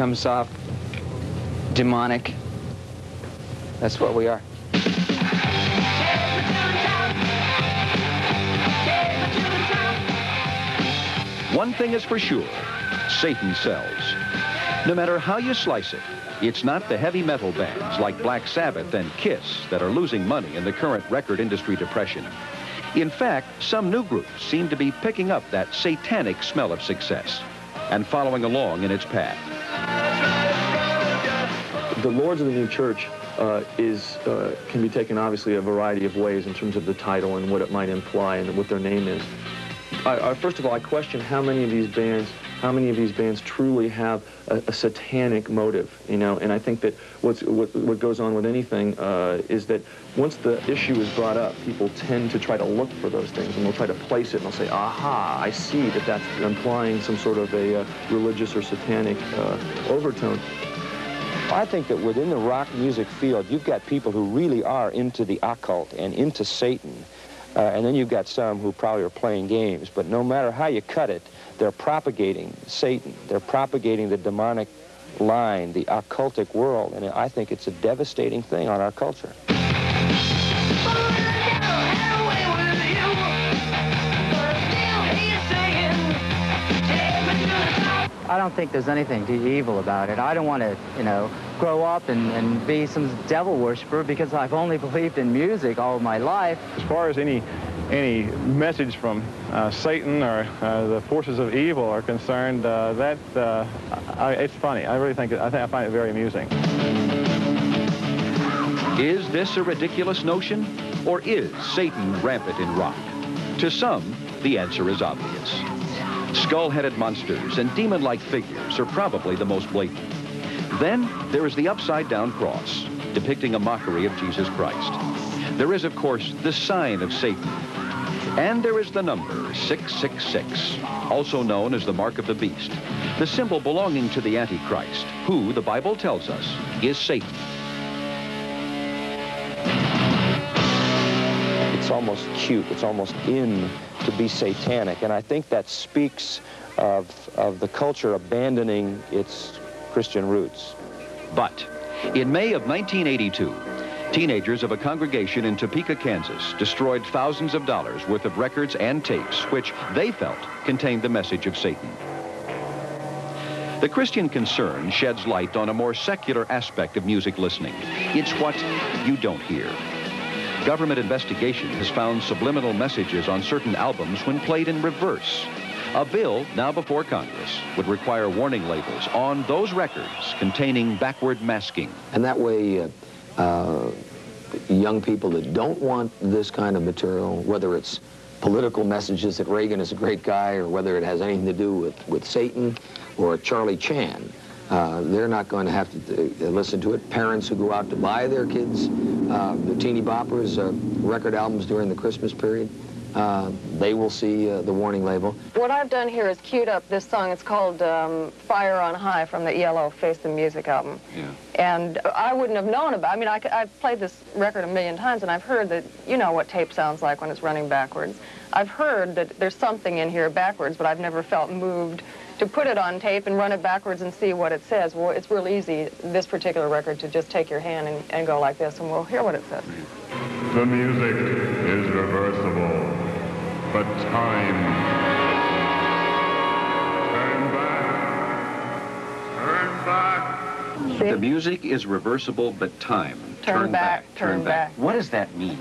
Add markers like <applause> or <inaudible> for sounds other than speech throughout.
Comes off demonic, that's what we are. One thing is for sure, Satan sells. No matter how you slice it, it's not the heavy metal bands like Black Sabbath and Kiss that are losing money in the current record industry depression. In fact, some new groups seem to be picking up that satanic smell of success and following along in its path. The Lords of the New Church uh, is uh, can be taken obviously a variety of ways in terms of the title and what it might imply and what their name is. I, I, first of all, I question how many of these bands, how many of these bands truly have a, a satanic motive, you know. And I think that what's, what, what goes on with anything uh, is that once the issue is brought up, people tend to try to look for those things, and they'll try to place it, and they'll say, "Aha! I see that that's implying some sort of a uh, religious or satanic uh, overtone." I think that within the rock music field, you've got people who really are into the occult and into Satan. Uh, and then you've got some who probably are playing games. But no matter how you cut it, they're propagating Satan. They're propagating the demonic line, the occultic world. And I think it's a devastating thing on our culture. I don't think there's anything evil about it. I don't want to, you know, grow up and, and be some devil worshiper because I've only <laughs> believed in music all my life. As far as any any message from uh, Satan or uh, the forces of evil are concerned, uh, that uh, I, it's funny. I really think it, I think I find it very amusing. Is this a ridiculous notion, or is Satan rampant in rock? To some, the answer is obvious. Skull-headed monsters and demon-like figures are probably the most blatant. Then there is the upside-down cross, depicting a mockery of Jesus Christ. There is, of course, the sign of Satan. And there is the number 666, also known as the mark of the beast, the symbol belonging to the Antichrist, who, the Bible tells us, is Satan. It's almost cute. It's almost in to be satanic. And I think that speaks of, of the culture abandoning its Christian roots. But in May of 1982, teenagers of a congregation in Topeka, Kansas, destroyed thousands of dollars worth of records and tapes, which they felt contained the message of Satan. The Christian concern sheds light on a more secular aspect of music listening. It's what you don't hear. Government investigation has found subliminal messages on certain albums when played in reverse. A bill now before Congress would require warning labels on those records containing backward masking. And that way, uh, uh, young people that don't want this kind of material, whether it's political messages that Reagan is a great guy or whether it has anything to do with, with Satan or Charlie Chan, uh, they're not going to have to uh, listen to it. Parents who go out to buy their kids uh, the teeny boppers uh, record albums during the Christmas period, uh, they will see uh, the warning label. What I've done here is queued up this song. It's called um, Fire on High from the ELO Face the Music album. Yeah. And I wouldn't have known about I mean, I, I've played this record a million times, and I've heard that, you know what tape sounds like when it's running backwards. I've heard that there's something in here backwards, but I've never felt moved to put it on tape and run it backwards and see what it says. Well, it's real easy, this particular record, to just take your hand and, and go like this, and we'll hear what it says. The music is reversible, but time. Turn back. Turn back. See? The music is reversible, but time. Turn back, turn back. What does that mean?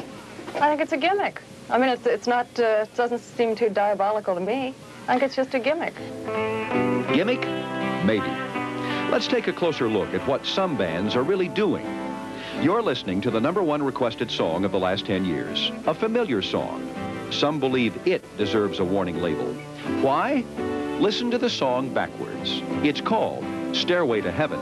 I think it's a gimmick. I mean, it's, it's not, uh, it doesn't seem too diabolical to me. I think it's just a gimmick. Gimmick? Maybe. Let's take a closer look at what some bands are really doing. You're listening to the number one requested song of the last 10 years, a familiar song. Some believe it deserves a warning label. Why? Listen to the song backwards. It's called Stairway to Heaven.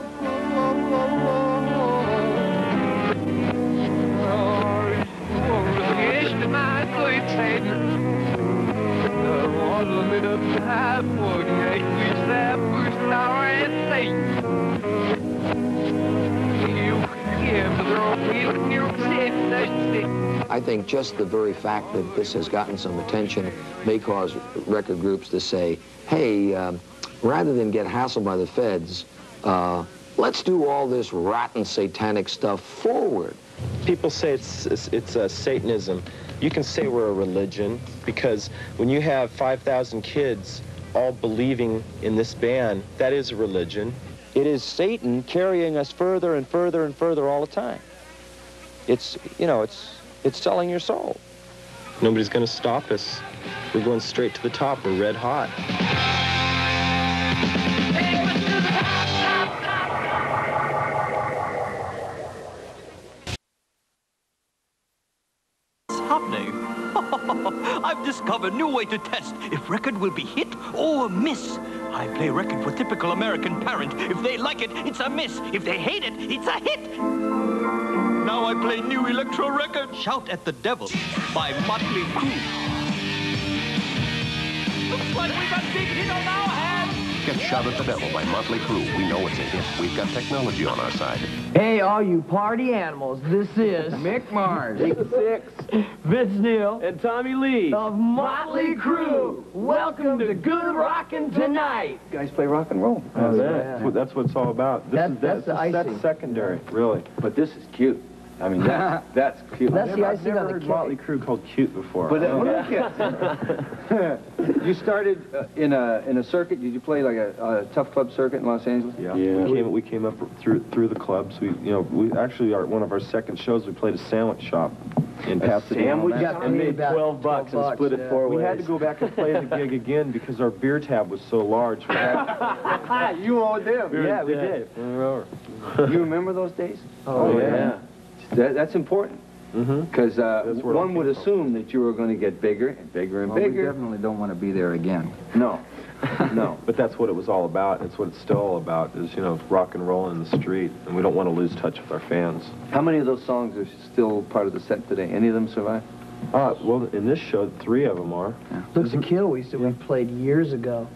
I think just the very fact that this has gotten some attention may cause record groups to say, hey, um, rather than get hassled by the feds, uh, let's do all this rotten satanic stuff forward. People say it's it's, it's uh, Satanism. You can say we're a religion because when you have 5,000 kids all believing in this band, that is a religion. It is Satan carrying us further and further and further all the time. It's, you know, it's, it's selling your soul. Nobody's going to stop us. We're going straight to the top. We're red hot. I've discovered a new way to test if record will be hit or miss. I play record for typical American parent. If they like it, it's a miss. If they hate it, it's a hit. Now I play new Elektra record. Shout at the Devil by Motley Crue. Looks like we've got big hit on our hands. Get Shout at the Devil by Motley Crue. We know it's a hit. We've got technology on our side. Hey, all you party animals, this is Mick Mars, Sixx, <laughs> Vince Neil, and Tommy Lee of Motley Crue. Welcome to Good Rockin' Tonight. You guys play rock and roll. That's, oh, that's, what, that's what it's all about. This That- is, that's the that's, that's secondary, really. But this is cute. I mean, that's, <laughs> that's cute. That's the I've icing never on the heard cake. Motley Crue called cute before. But uh, <laughs> you started uh, in a in a circuit. Did you play like a, a tough club circuit in Los Angeles? Yeah. We came, we came up through through the clubs. We, you know, we actually our one of our second shows. We played a sandwich shop in Pasadena. sandwich We got paid about 12 bucks and split it yeah. four We had to go back and play the <laughs> gig again because our beer tab was so large. We had, you owed them. yeah, we did. We. You remember those days? Oh, yeah. That, that's important Mm-hmm. because uh, That's where it all one would came from. assume that you were going to get bigger and bigger and bigger. We definitely don't want to be there again. No, no. <laughs> But that's what it was all about. It's what it's still all about. Is you know rock and roll in the street, and we don't want to lose touch with our fans. How many of those songs are still part of the set today? Any of them survive? Uh, well, in this show, three of them are. Looks That Kill, we, we played years ago.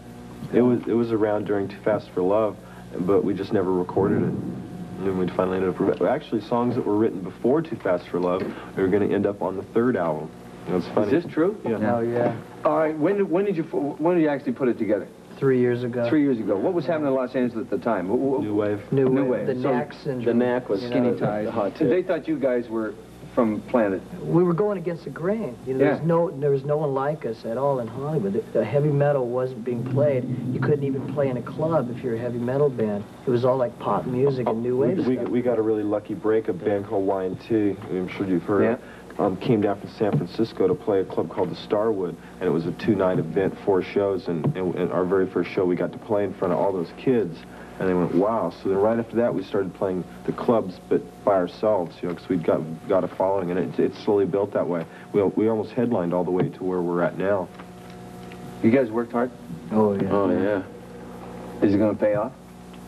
It was it was around during Too Fast for Love, but we just never recorded it. And then we finally end up actually songs that were written before Too Fast for Love are going to end up on the third album. You know, it's funny. Is this true? Yeah. Oh, yeah. All right. When did, when did you when did you actually put it together? Three years ago. Three years ago. What was happening in Los Angeles at the time? What- what- New Wave. New, New Wave. Wave. The So knack syndrome. The knack was skinny the- ties. the hot And they thought you guys were from Planet. We were going against the grain. You know, Yeah. there's no, there was no one like us at all in Hollywood. The, the heavy metal wasn't being played. You couldn't even play in a club if you're a heavy metal band. It was all like pop music and new wave we, stuff. we got a really lucky break. A band called Y&T, I'm sure you've heard of, um, came down from San Francisco to play a club called the Starwood, and it was a two-night event, four shows, and, and, and our very first show we got to play in front of all those kids, and they went, wow. So then right after that, we started playing the clubs, but by ourselves, you know, because we'd got, got a following, and it, it slowly built that way. We, we almost headlined all the way to where we're at now. You guys worked hard? Oh, yeah. Oh, yeah. Is it going to pay off?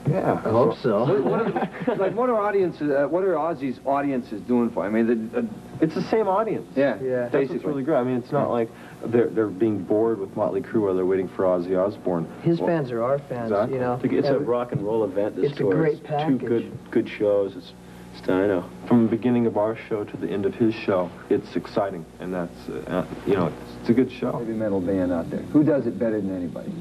Yeah. I hope so. <laughs> What, what are, like, what are audiences, uh, what are Ozzy's audiences doing for? I mean, the, uh, It's the same audience. yeah, Yeah. That's what's basically. really great. I mean, it's not like they're, they're being bored with Motley Crue while they're waiting for Ozzy Osbourne. His Well, fans are our fans, Exactly. you know. It's a rock and roll event. This It's a great It's package. Two good, good shows. It's, it's I know. From the beginning of our show to the end of his show, it's exciting, and that's, uh, uh, you know, it's, it's a good show. Heavy metal band out there. Who does it better than anybody?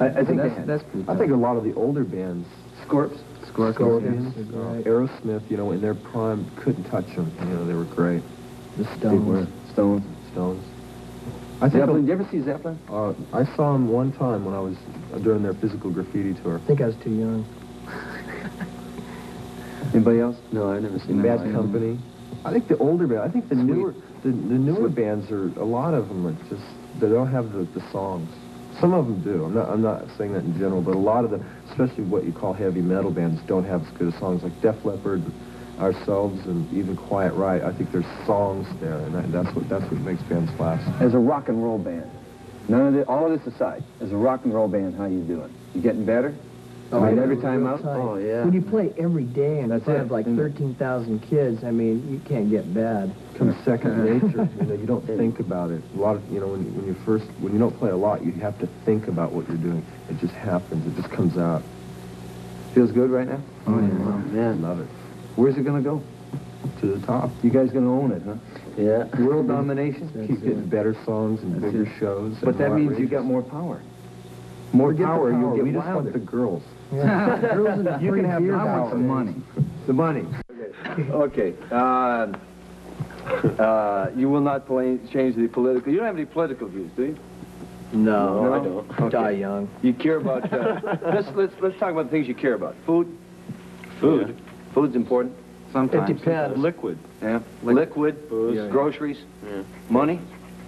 I, I think that's, that's, that's pretty I think a lot of the older bands, Scorps. Scorpions uh, are. Aerosmith, you know, in their prime, couldn't touch them. You know, they were great. The Stones. Stones. Stones. I think Zeppelin. Did you ever see Zeppelin? uh, I saw them one time when I was uh, during their physical graffiti tour. I think I was too young. <laughs> Anybody else? No, I've never seen Bad that. Company. I think the older band. I think the newer the, the newer bands are a lot of them are just they don't have the, the songs. Some of them do. I'm not I'm not saying that in general, but a lot of the especially what you call heavy metal bands don't have as good songs like Def Leppard, ourselves, and even Quiet Riot. I think there's songs there, and that, that's what that's what makes bands last. As a rock and roll band, none of the, all of this aside, as a rock and roll band, how you doing? You getting better? Oh, I mean, every time out? Oh, yeah. When you play every day in That's front it, of like 13,000 kids, I mean, you can't get bad. Comes second <laughs> nature. You know, you don't think about it. A lot of you know when you, when you first when you don't play a lot, you have to think about what you're doing. It just happens. It just comes out. Feels good right now? Oh, yeah. Oh, man. Love it. Where's it going to go? To the top. You guys going to own it, huh? Yeah. World domination? Keep getting better songs and bigger shows. But that means you got more power. More Forget the power, you'll power, get we just wilder. want the girls. Yeah. Girls and the you can have beer I want some money. The money. Okay. Uh, uh, you will not play, change the political. You don't have any political views, do you? No, No? I don't. Okay. Die young. You care about. Uh, <laughs> let's let's let's talk about the things you care about. Food. Food. Food's important. Sometimes. It depends. Liquid. Yeah. Liquid. Booze. Groceries. Yeah. Money.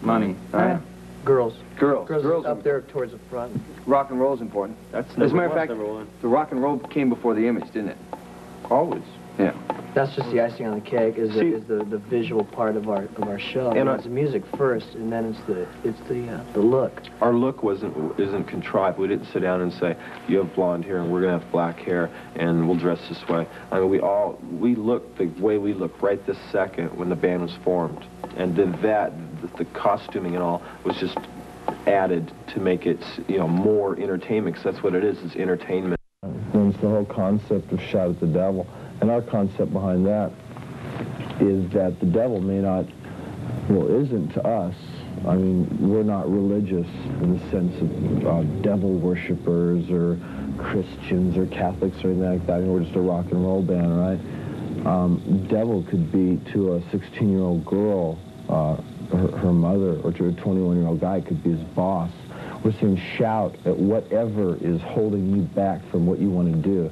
Money. Uh, girls. Girls. Girls, Girls. up there towards the front. Rock and roll is important. That's As a matter of fact, the rock and roll came before the image, didn't it? Always. Yeah. That's just the icing on the cake. Is the, is the, the visual part of our of our show. And I- it's the music first, and then it's the it's the uh, the look. Our look wasn't isn't contrived. We didn't sit down and say, "You have blonde hair, and we're gonna have black hair, and we'll dress this way." I mean, we all we look the way we look right this second when the band was formed, and then that the, costuming and all was just added to make it you know more entertainment. 'cause that's what it is. It's entertainment. It's the whole concept of shout at the devil. And our concept behind that is that the devil may not, well, isn't to us. I mean, we're not religious in the sense of uh, devil worshippers or Christians or Catholics or anything like that. I mean, we're just a rock and roll band, right? Um, devil could be to a 16-year-old girl, uh, her, her mother, or to a 21-year-old guy, could be his boss. We're saying shout at whatever is holding you back from what you want to do.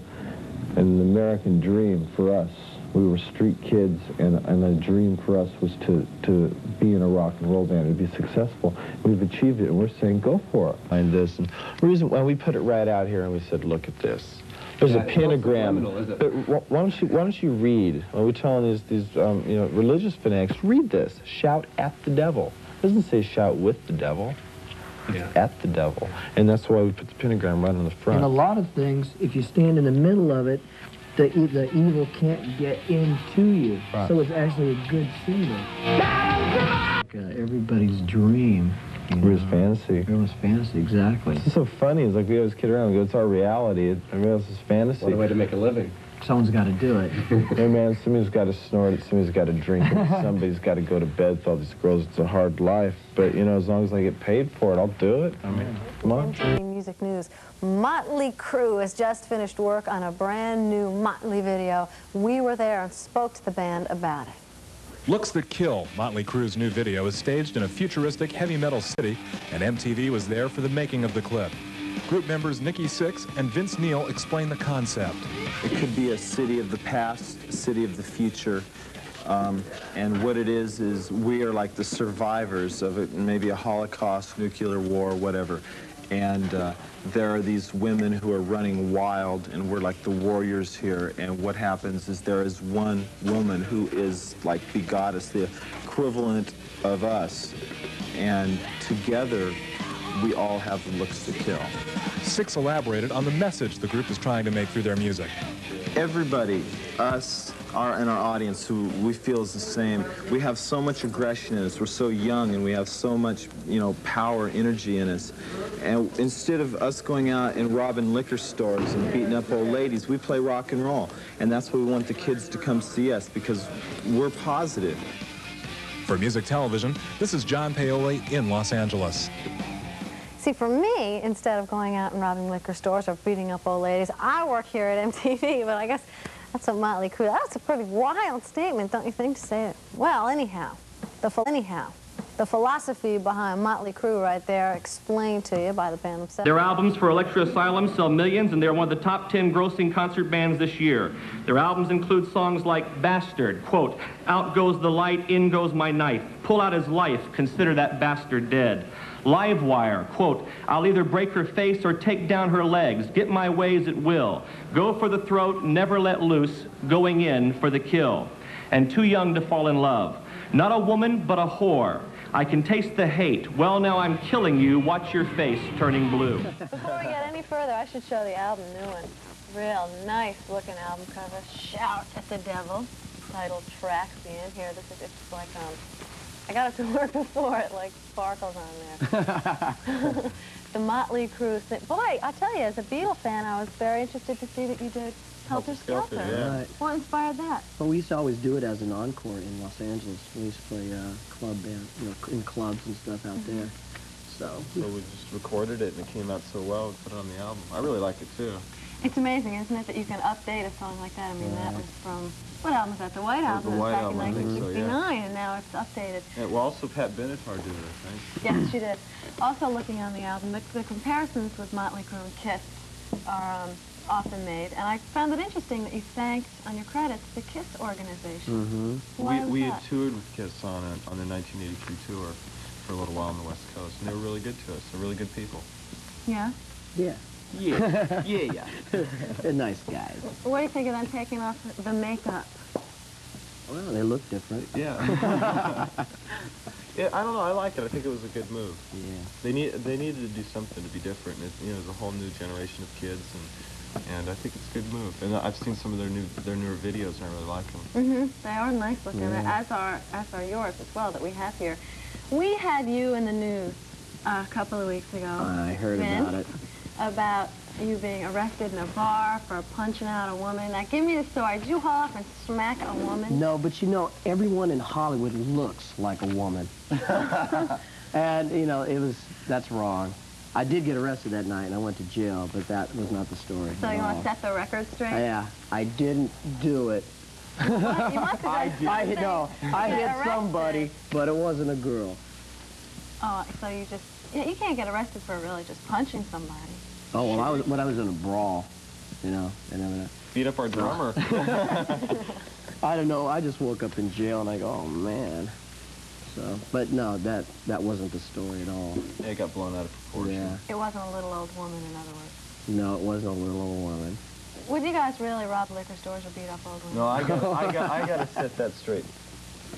And the American dream for us, we were street kids, and, and the dream for us was to, to be in a rock and roll band and be successful. We've achieved it, and we're saying go for it. Find this, and the reason why we put it right out here, and we said, look at this. There's Yeah, a it's pentagram. subliminal, is it? But why don't you why don't you read? When we're telling these these um, you know religious fanatics, read this. Shout at the devil. It doesn't say shout with the devil. It's at the devil, and that's why we put the pentagram right on the front. And a lot of things, if you stand in the middle of it, the e- the evil can't get into you. Right. So it's actually a good symbol. Uh, everybody's dream. Mm-hmm. you was fantasy. It was fantasy, exactly. It's so funny. It's like we always kid around. We go, it's our reality. It, everybody else's fantasy. What a way to make a living. Someone's got to do it. <laughs> hey man, somebody's got to snort it. Somebody's got to drink it. <laughs> Somebody's got to go to bed with all these girls. It's a hard life. But you know, as long as I get paid for it, I'll do it. I mean, come on. Music News. Motley Crue has just finished work on a brand new Motley video. We were there and spoke to the band about it. Looks That Kill, Motley Crue's new video, is staged in a futuristic heavy metal city, and MTV was there for the making of the clip. Group members Nikki Sixx and Vince Neil explain the concept. It could be a city of the past, a city of the future. Um, and what it is, is we are like the survivors of it, maybe a Holocaust, nuclear war, whatever. And uh, there are these women who are running wild, and we're like the warriors here. And what happens is there is one woman who is like the goddess, the equivalent of us. And together, we all have looks to kill. Sixx elaborated on the message the group is trying to make through their music. Everybody, us, our and our audience, who we feel is the same. We have so much aggression in us. We're so young, and we have so much, you know, power, energy in us. And instead of us going out and robbing liquor stores and beating up old ladies, we play rock and roll, and that's why we want the kids to come see us because we're positive. For Music Television, this is John Paoli in Los Angeles. See, for me, instead of going out and robbing liquor stores or beating up old ladies, I work here at MTV, but I guess that's a Motley Crue. That's a pretty wild statement, don't you think, to say it? Well, anyhow, the anyhow, the philosophy behind Motley Crue right there explained to you by the band themselves. Their albums for Elektra Asylum sell millions, and they're one of the top 10 grossing concert bands this year. Their albums include songs like Bastard, quote, Out goes the light, in goes my knife. Pull out his life, consider that bastard dead. Livewire, quote, I'll either break her face or take down her legs. Get my ways at will. Go for the throat, never let loose. Going in for the kill. And Too Young to Fall in Love. Not a woman, but a whore. I can taste the hate. Well, now I'm killing you. Watch your face turning blue. <laughs> Before we get any further, I should show the album new one. Real nice looking album cover. Shout at the Devil. Title track, end here. This is it's like um I got it to work before it like sparkles on there. <laughs> <laughs> the Motley Crue thing. Boy, I tell you, as a Beatle fan, I was very interested to see that you did Helter Skelter. yeah. What inspired that? Well, we used to always do it as an encore in Los Angeles. We used to play uh, club band, you know, in clubs and stuff out there. So. So we just recorded it and it came out so well, we put it on the album. I really like it too. It's amazing, isn't it, that you can update a song like that? I mean, that was from, what album was that? The White Album. the White back Album, I in think so, yeah. 1969, and now it's updated. Yeah, well, also Pat Benatar did it, I think. Yes, she did. Also looking on the album, the, the comparisons with Motley Crue and Kiss are um, often made, and I found it interesting that you thanked on your credits the Kiss organization. Mm-hmm. Why We, we that? had toured with Kiss on, a, on the 1983 tour for a little while on the West Coast, and they were really good to us. They're really good people. Yeah. Yeah. Yeah. yeah, yeah. <laughs> They're nice guys. What do you think of them taking off the makeup? Well, they look different. Yeah. <laughs> yeah, I don't know. I like it. I think it was a good move. Yeah. They need they needed to do something to be different. It, you know, there's a whole new generation of kids, and and I think it's a good move. And I've seen some of their new their newer videos, and I really like them. Mm-hmm. They are nice looking, Yeah. as are as are yours as well that we have here. We had you in the news uh, a couple of weeks ago. I heard Vin, about it. About you being arrested in a bar for punching out a woman. Now, give me the story. Did you haul off and smack a woman? No, but you know, everyone in Hollywood looks like a woman. <laughs> and, you know, it was, that's wrong. I did get arrested that night and I went to jail, but that was not the story. So you want to set the record straight? Yeah, I didn't do it. You must have <laughs> I, done I hit, no, I hit somebody, but it wasn't a girl. Oh, so you just, yeah, you can't get arrested for really just punching somebody. Oh, well, I was, when I was in a brawl, you know, and then, Beat up our drummer. <laughs> I don't know, I just woke up in jail and I go, oh, man. So, but no, that, that wasn't the story at all. It got blown out of proportion. Yeah. It wasn't a little old woman, in other words. No, it wasn't a little old woman. Would you guys really rob liquor stores or beat up old women? No, I got I got I got to <laughs> set that straight.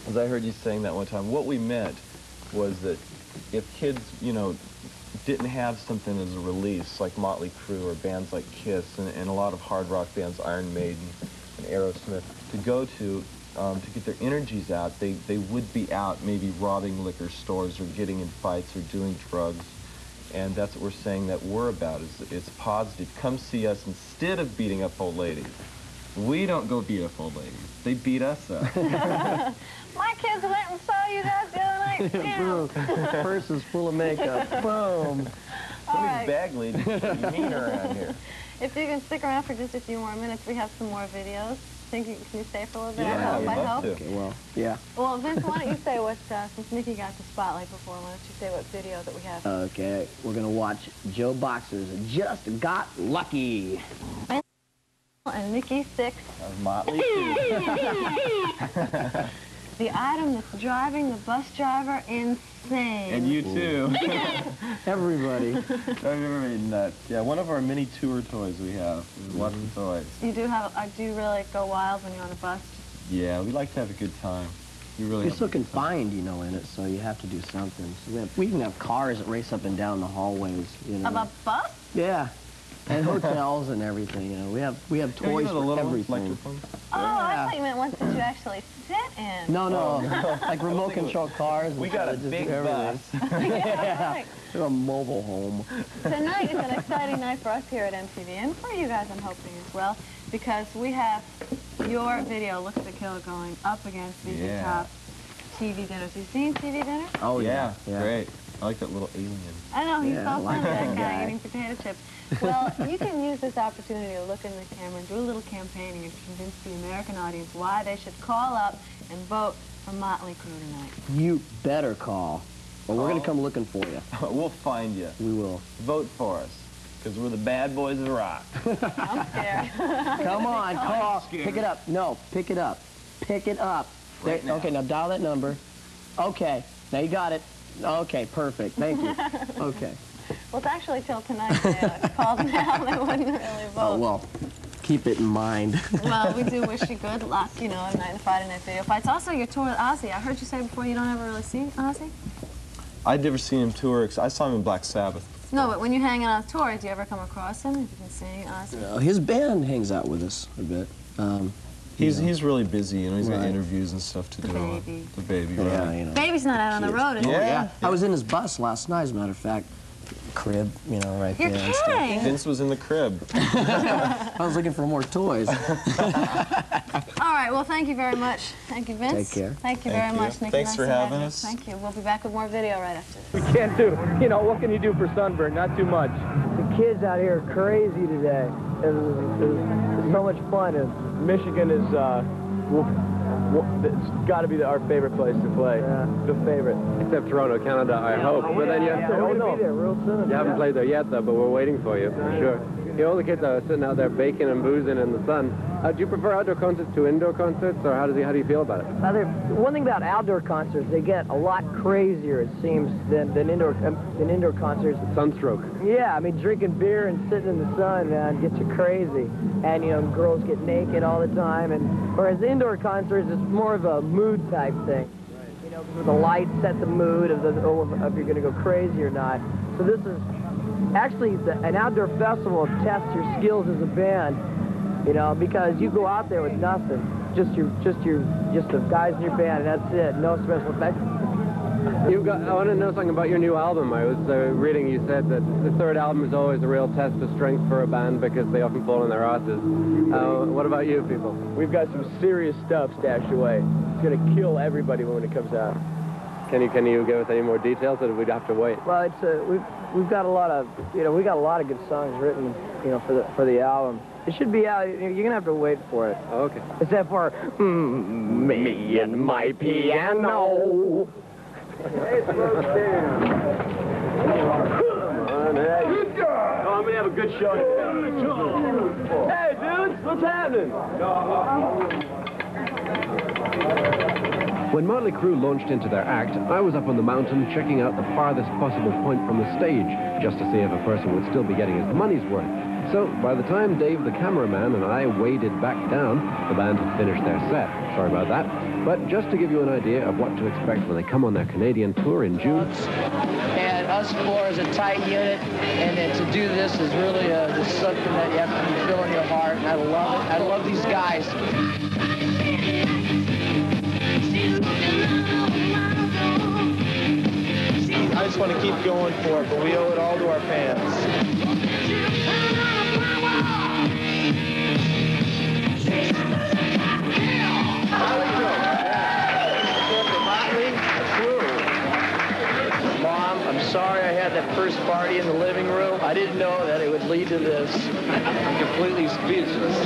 As I heard you saying that one time, what we meant was that if kids, you know, didn't have something as a release like Motley Crue or bands like Kiss and, and a lot of hard rock bands, Iron Maiden and Aerosmith, to go to um, to get their energies out, they, they would be out maybe robbing liquor stores or getting in fights or doing drugs. And that's what we're saying that we're about, is it's positive. Come see us instead of beating up old ladies. We don't go beat up old ladies. They beat us up. <laughs> <laughs> My kids went and saw you guys the other night. <laughs> Boom. Purse is full of makeup. Boom. All right. Bagley, mean around here. <laughs> If you can stick around for just a few more minutes, we have some more videos. Think you can you stay for a little bit? Yeah, I hope. I I'd love hope. to. Okay, well, yeah. Well, Vince, why don't you <laughs> say what, uh, since Nikki got the spotlight before, why don't you say what video that we have? Okay, we're gonna watch JoBoxers' Just Got Lucky. and Nikki Sixx, Of Motley the item that's driving the bus driver insane. And you too. <laughs> <laughs> Everybody. Everybody nuts. Yeah, one of our many tour toys we have. is mm-hmm. Lots of toys. You do have, I do really go wild when you're on a bus. Yeah, we like to have a good time. We really You're have so a good confined, you know, in it, so you have to do something. So we, have, we even have cars that race up and down the hallways, you know. Of a bus? Yeah. And hotels and everything, you know. We have we have Yeah, you toys know for everything. electric ones? Oh, I thought you meant ones that you actually sit in. No, no, Oh. <laughs> like remote control cars. We got a just big everything. bus. <laughs> <laughs> yeah, right. A mobile home. Tonight is an exciting night for us here at MTV, and for you guys, I'm hoping as well, because we have your video, Looks That Kill, going up against these Yeah. top TV dinners. You seen TV dinner? Oh yeah, yeah. great. I like that little alien. I know, he's Yeah, so I fun, that that guy guy. eating potato chips. Well, you can use this opportunity to look in the camera and do a little campaigning and convince the American audience why they should call up and vote for Motley Crue tonight. You better call, or we're gonna Oh. come looking for you. <laughs> we'll find you. We will. Vote for us, because we're the bad boys of rock. <laughs> I'm scared. <laughs> Come on, call. Pick it up. No, pick it up. Pick it up. There- now. Okay, now dial that number. Okay, now you got it. Okay, perfect. Thank you. Okay. Well, it's actually till tonight. They called <laughs> now. They wouldn't really vote. Oh well, keep it in mind. <laughs> Well, we do wish you good luck, you know, tonight in the Friday Night Video Fights. Also, your tour with Ozzy. I heard you say before you don't ever really see Ozzy. I'd never seen him tour. I saw him in Black Sabbath. No, but when you're hanging on tour, do you ever come across him? Have you been seeing Ozzy? Uh, his band hangs out with us a bit. Um, He's Yeah. he's really busy, you know. He's got interviews and stuff to The do. baby. The baby, yeah, you know. Baby's not out on the road, is Oh, he? yeah. I was in his bus last night, as a matter of fact. Crib, you know, right You're there. and stuff. kidding. Vince was in the crib. <laughs> I was looking for more toys. <laughs> All right, well, thank you very much. Thank you, Vince. Take care. Thank you Thank very you. much, Nikki. Thanks Nice for having us. Thank you. We'll be back with more video right after this. We can't do, you know, what can you do for sunburn? Not too much. The kids out here are crazy today. It was, it was, it's so much fun. Michigan is, uh, w- w- it's got to be the, our favorite place to play. The favorite. Except Toronto, Canada, I hope. But then you have to, we're oh gonna no. be there real soon. You haven't played there yet, though, but we're waiting for you, for sure. You know, the kids are sitting out there baking and boozing in the sun. Uh, do you prefer outdoor concerts to indoor concerts, or how, does he, how do you feel about it? Now, one thing about outdoor concerts, they get a lot crazier, it seems, than, than indoor um, than indoor concerts. Sunstroke. Yeah, I mean, drinking beer and sitting in the sun, man, gets you crazy. And, you know, girls get naked all the time. And whereas indoor concerts is more of a mood type thing. You know, the lights set the mood of, the, of if you're going to go crazy or not. So this is actually the, an outdoor festival tests your skills as a band. You know, because you go out there with nothing, just your, just your, just the guys in your band, and that's it. No special effects. You got, I want to know something about your new album. I was uh, reading you said that the third album is always a real test of strength for a band because they often fall on their asses. Uh, what about you people? We've got some serious stuff stashed away. It's going to kill everybody when it comes out. Can you can you give us any more details, or do we have to wait? Well, it's a, we've we've got a lot of you know we got a lot of good songs written you know for the for the album. It should be out. You're gonna have to wait for it. Okay. Except for mm, me and my piano. Oh, I'm gonna have a good show. Hey, dudes, what's happening? When Motley Crue launched into their act, I was up on the mountain checking out the farthest possible point from the stage, just to see if a person would still be getting his money's worth. So, by the time Dave the cameraman and I waded back down, the band had finished their set. Sorry about that. But just to give you an idea of what to expect when they come on their Canadian tour in June, And us four is a tight unit, and to do this is really uh just something that you have to feel in your heart. And I love it. I love these guys. I just want to keep going for it, but we owe it all to our fans. To this. I'm completely speechless.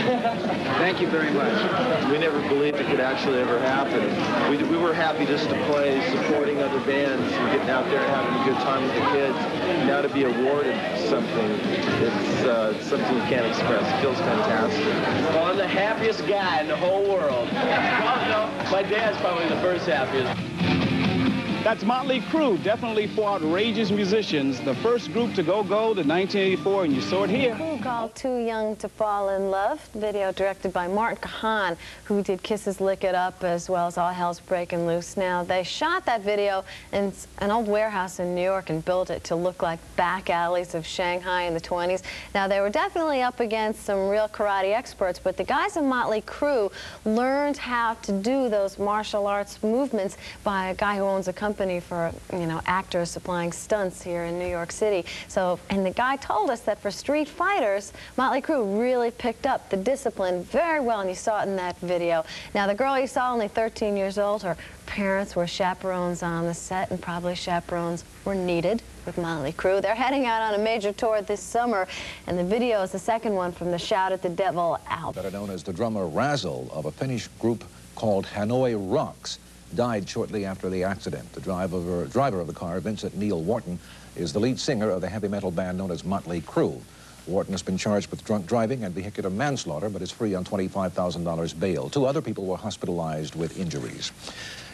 Thank you very much. We never believed it could actually ever happen. We, we were happy just to play, supporting other bands, and getting out there and having a good time with the kids. Now to be awarded something, it's uh, something you can't express. It feels fantastic. Well, I'm the happiest guy in the whole world. <laughs> Well, no, my dad's probably the first happiest. That's Motley Crue, definitely for outrageous musicians. The first group to go gold in 1984, and you saw it here. Who called Too Young to Fall in Love, video directed by Martin Kahan, who did Kiss's Lick It Up as well as All Hell's Breaking Loose. Now, they shot that video in an old warehouse in New York and built it to look like back alleys of Shanghai in the 20s. Now, they were definitely up against some real karate experts, but the guys in Motley Crue learned how to do those martial arts movements by a guy who owns a company for, you know, actors supplying stunts here in New York City. So, and the guy told us that for street fighters, Motley Crue really picked up the discipline very well, and you saw it in that video. Now, the girl you saw, only 13 years old, her parents were chaperones on the set, and probably chaperones were needed with Motley Crue. They're heading out on a major tour this summer, and the video is the second one from the Shout at the Devil album. better known as the drummer Razzle of a Finnish group called Hanoi Rocks, died shortly after the accident. The driver, driver of the car, Vincent Neil Wharton, is the lead singer of the heavy metal band known as Motley Crue. Wharton has been charged with drunk driving and vehicular manslaughter, but is free on $25,000 bail. Two other people were hospitalized with injuries.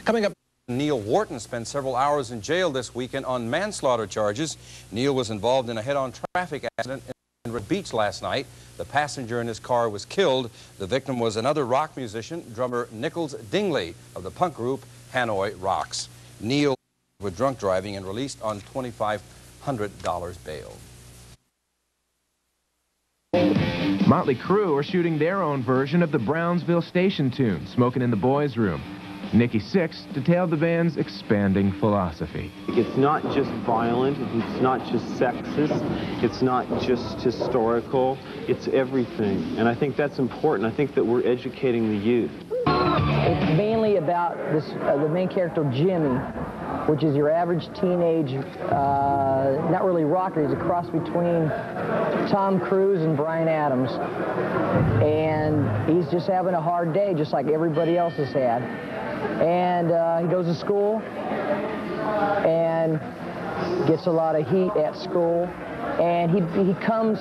Coming up, Neil Wharton spent several hours in jail this weekend on manslaughter charges. Neil was involved in a head-on traffic accident in Beach last night. The passenger in his car was killed. The victim was another rock musician, drummer Nicholas Dingley of the punk group Hanoi Rocks. Neil with drunk driving and released on $2,500 bail. Motley Crue are shooting their own version of the Brownsville Station tune, Smoking in the Boys' Room. Nikki Sixx detailed the band's expanding philosophy. It's not just violent, it's not just sexist, it's not just historical, it's everything. And I think that's important. I think that we're educating the youth. It's mainly about this, uh, the main character, Jimmy, which is your average teenage, uh, not really rocker, he's a cross between Tom Cruise and Bryan Adams. And he's just having a hard day, just like everybody else has had. And uh, he goes to school and gets a lot of heat at school. And he, he comes,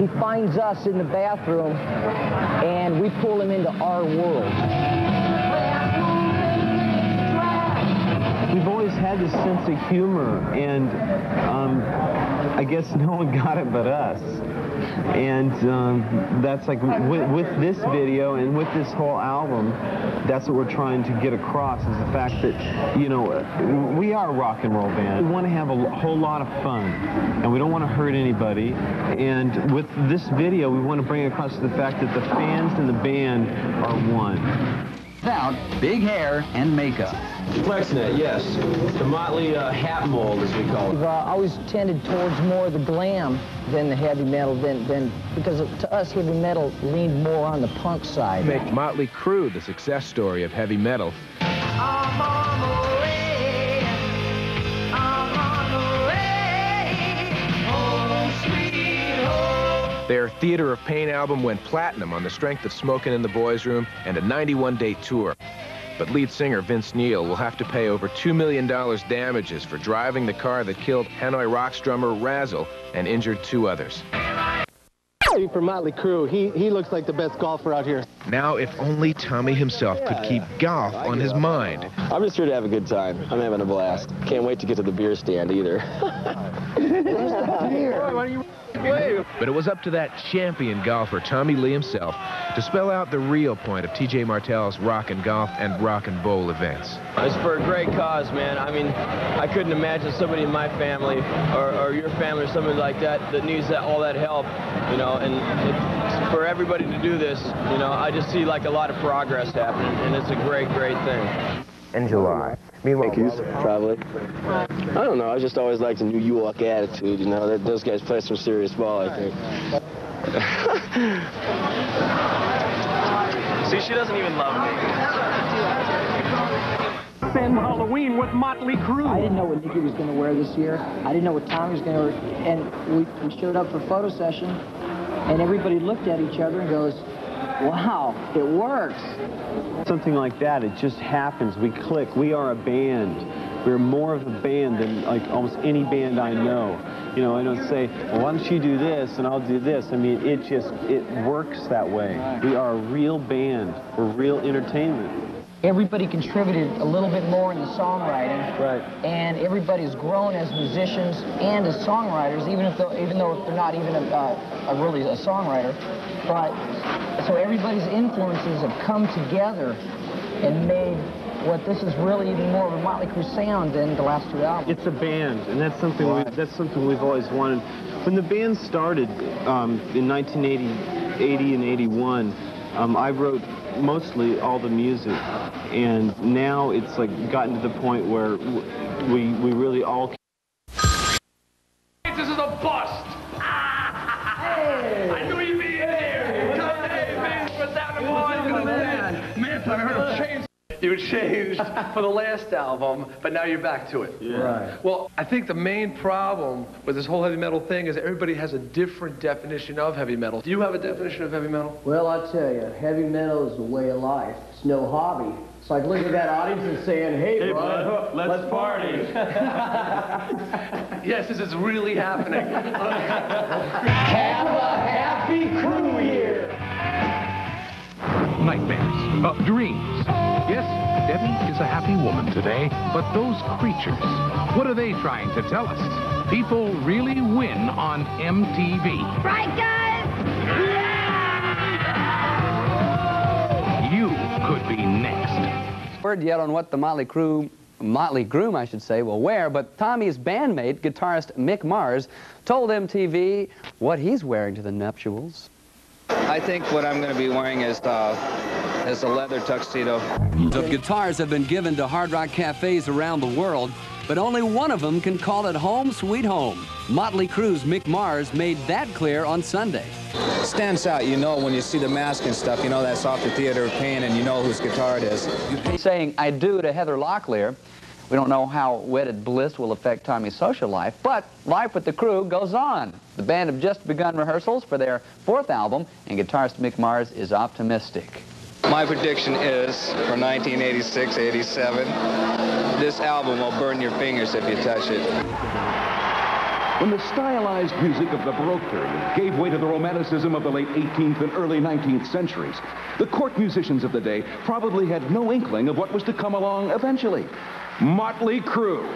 he finds us in the bathroom, and we pull him into our world. We've always had this sense of humor, and um, I guess no one got it but us. And um, that's like with, with this video and with this whole album, that's what we're trying to get across is the fact that, you know, we are a rock and roll band. We want to have a whole lot of fun, and we don't want to hurt anybody. And with this video, we want to bring across the fact that the fans and the band are one. Without big hair and makeup. FlexNet, yes. The Motley uh, hat mold, as we call it. We've uh, always tended towards more the glam than the heavy metal, than, than because to us heavy metal leaned more on the punk side. Make Motley Crue the success story of heavy metal. Their Theatre of Pain album went platinum on the strength of Smokin' in the Boys Room and a 91-day tour. But lead singer Vince Neil will have to pay over $2 million damages for driving the car that killed Hanoi Rocks drummer Razzle and injured two others. For Motley Crue, he, he looks like the best golfer out here. Now, if only Tommy himself could keep golf on his mind. I'm just here to have a good time. I'm having a blast. Can't wait to get to the beer stand either. <laughs> But it was up to that champion golfer, Tommy Lee himself, to spell out the real point of TJ Martell's rock and golf and rock and bowl events. It's for a great cause, man. I mean, I couldn't imagine somebody in my family or, or your family or somebody like that that needs that, all that help, you know, and it, for everybody to do this, you know, I just see like a lot of progress happening, and it's a great, great thing. In July. Meanwhile, probably. I don't know. I just always liked the New York attitude. You know, that those guys play some serious ball. I think. <laughs> See, she doesn't even love me. Spend Halloween with Motley Crue. I didn't know what Nikki was going to wear this year. I didn't know what Tommy was going to wear. And we, we showed up for photo session, and everybody looked at each other and goes, wow, it works. Something like that, it just happens. We click. We are a band. We're more of a band than like almost any band I know. You know, I don't say, well, why don't you do this and I'll do this. I mean, it just, it works that way. We are a real band. We're real entertainment. Everybody contributed a little bit more in the songwriting. Right. And everybody's grown as musicians and as songwriters, even if they're, even though they're not even a, uh, a really a songwriter. But so everybody's influences have come together and made what this is really even more of a Motley Crue sound than the last two albums. It's a band, and that's something we, that's something we've always wanted. When the band started um, in 1980 80 and 81, um, I wrote mostly all the music, and now it's like gotten to the point where we we really all. This is a bust. Ah, <laughs> I knew you'd be in here. Hey, man, what's happening, boys? Man, man, I heard of change. You changed for the last album, but now you're back to it. Yeah. Right. Well, I think the main problem with this whole heavy metal thing is everybody has a different definition of heavy metal. Do you have a definition of heavy metal? Well, I tell you, heavy metal is a way of life. It's no hobby. It's like looking at that audience and saying, hey, Hey, bud, bud, let's party." yes, this is really happening. <laughs> Have a happy crew year. Nightmares, uh, dreams. Yes, Debbie is a happy woman today, but those creatures, what are they trying to tell us? People really win on MTV. Right, guys? You could be next. Word yet on what the Motley Crue Motley Groom, I should say, will wear, but Tommy's bandmate, guitarist Mick Mars, told MTV what he's wearing to the nuptials. I think what I'm going to be wearing is uh, as a leather tuxedo. The guitars have been given to Hard Rock cafes around the world, but only one of them can call it home sweet home. Motley Crue's Mick Mars made that clear on Sunday. Stands out, you know, when you see the mask and stuff, you know that's off the Theatre of Pain and you know whose guitar it is. Saying I do to Heather Locklear. We don't know how wedded bliss will affect Tommy's social life, but life with the crew goes on. The band have just begun rehearsals for their fourth album, and guitarist Mick Mars is optimistic. My prediction is for 1986-87, this album will burn your fingers if you touch it. When the stylized music of the Baroque period gave way to the romanticism of the late 18th and early 19th centuries, the court musicians of the day probably had no inkling of what was to come along eventually. Motley Crue. <laughs>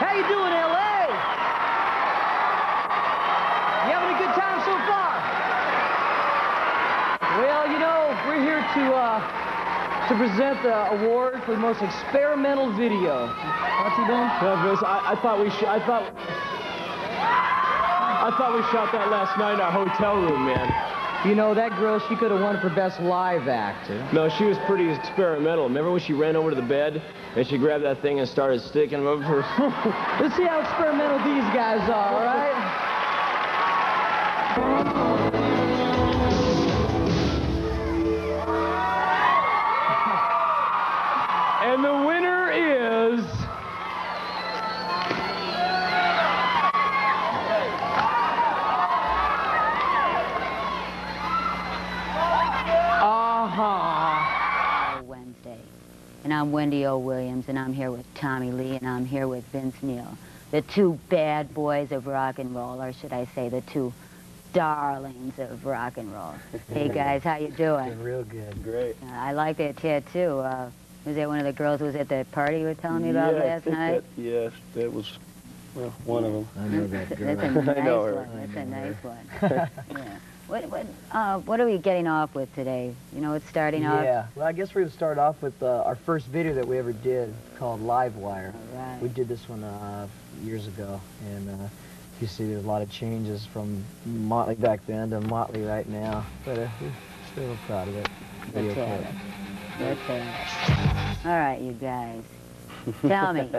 How you doing, L.A.? You having a good time so far? Well, you know, we're here to uh, to present the award for the most experimental video. What's he doing? Yeah, Vince, I, I thought we sh I thought I thought we shot that last night in our hotel room, man. You know, that girl, she could have won for best live Actor. No, she was pretty experimental. Remember when she ran over to the bed and she grabbed that thing and started sticking them over her? Let's see how experimental these guys are, all right? And the winner is. Uh-huh. Wednesday. And I'm Wendy O. Williams, and I'm here with Tommy Lee, and I'm here with Vince Neil. The two bad boys of rock and roll, or should I say the two darlings of rock and roll. <laughs> Hey, guys, how you doing? Real good. Great. Uh, I like that tattoo. Uh, was that one of the girls who was at the party you were telling me about yeah, last night? That, yes, that was well, one of them. <laughs> <laughs> I know that girl. That's a nice I know her. one. That's a nice one. yeah. What, what, uh, what are we getting off with today? You know, it's starting off. Yeah, well, I guess we're going to start off with uh, our first video that we ever did called Live Wire. right. We did this one uh, years ago, and uh, you see there's a lot of changes from Motley back then to Motley right now, but uh, we're still proud of it. Video Let's have clip. it. Let's it. All right, you guys. Tell me,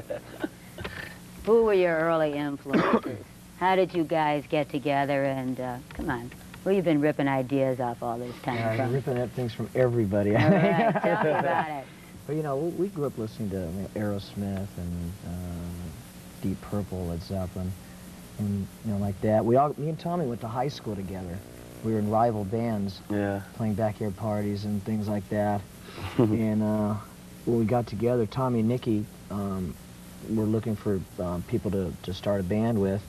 <laughs> who were your early influences? How did you guys get together? And uh, come on, who you've been ripping ideas off all this time Yeah, from? ripping up things from everybody. I All think. right, <laughs> tell me about it. But you know, we, we grew up listening to you know, Aerosmith and um, Deep Purple, Led Zeppelin, and you know, like that. We all, me and Tommy went to high school together. We were in rival bands, Yeah. playing backyard parties and things like that. <laughs> and uh, when we got together, Tommy and Nikki um, were looking for um, people to, to start a band with,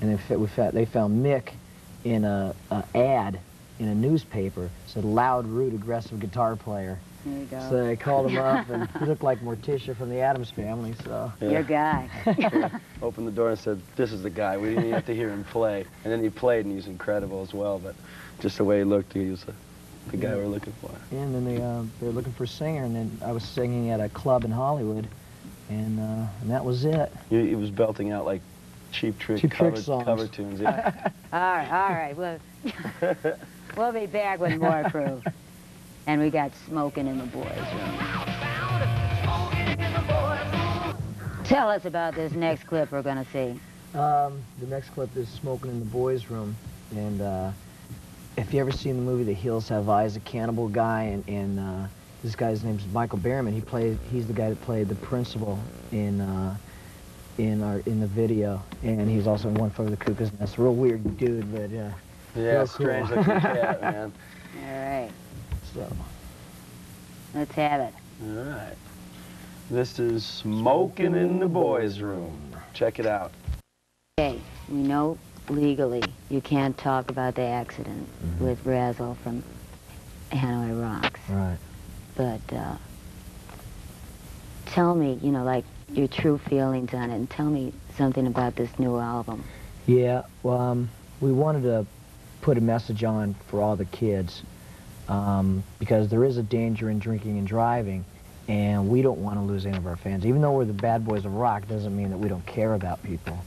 and they, we fa- they found Mick in a, a ad in a newspaper said loud, rude, aggressive guitar player. There you go. So they called him up, <laughs> and he looked like Morticia from the Addams Family. So Your guy. <laughs> Opened the door and said, "This is the guy." We didn't even have to hear him play, and then he played, and he's incredible as well. But just the way he looked, he was the, the guy Yeah. we're looking for. And then they uh, they were looking for a singer, and then I was singing at a club in Hollywood, and uh, and that was it. He, he was belting out like cheap trick Cheap Trick cover, songs. cover tunes. Yeah. <laughs> all right, all right. Well, <laughs> we'll be back with more proof. And we got smoking in the boys' room. Tell us about this next clip we're going to see. Um, the next clip is smoking in the boys' room, and uh, if you ever seen the movie The Hills Have Eyes, a cannibal guy, and, and uh, this guy's name's Michael Berryman. He played. He's the guy that played the principal in uh, in our in the video, and he's also in One Flew Over the Cuckoo's Nest. Real weird dude, but uh, Yeah, real strange cool. looking cat, <laughs> man. All right, So. let's have it. All right. This is Smoking in the Boys' Room. Check it out. Okay, we know legally you can't talk about the accident with Razzle from Hanoi Rocks. Right. But uh, tell me, you know, like your true feelings on it, and tell me something about this new album. Yeah, well, um, we wanted to put a message on for all the kids um, because there is a danger in drinking and driving, and we don't want to lose any of our fans. Even though we're the bad boys of rock, doesn't mean that we don't care about people.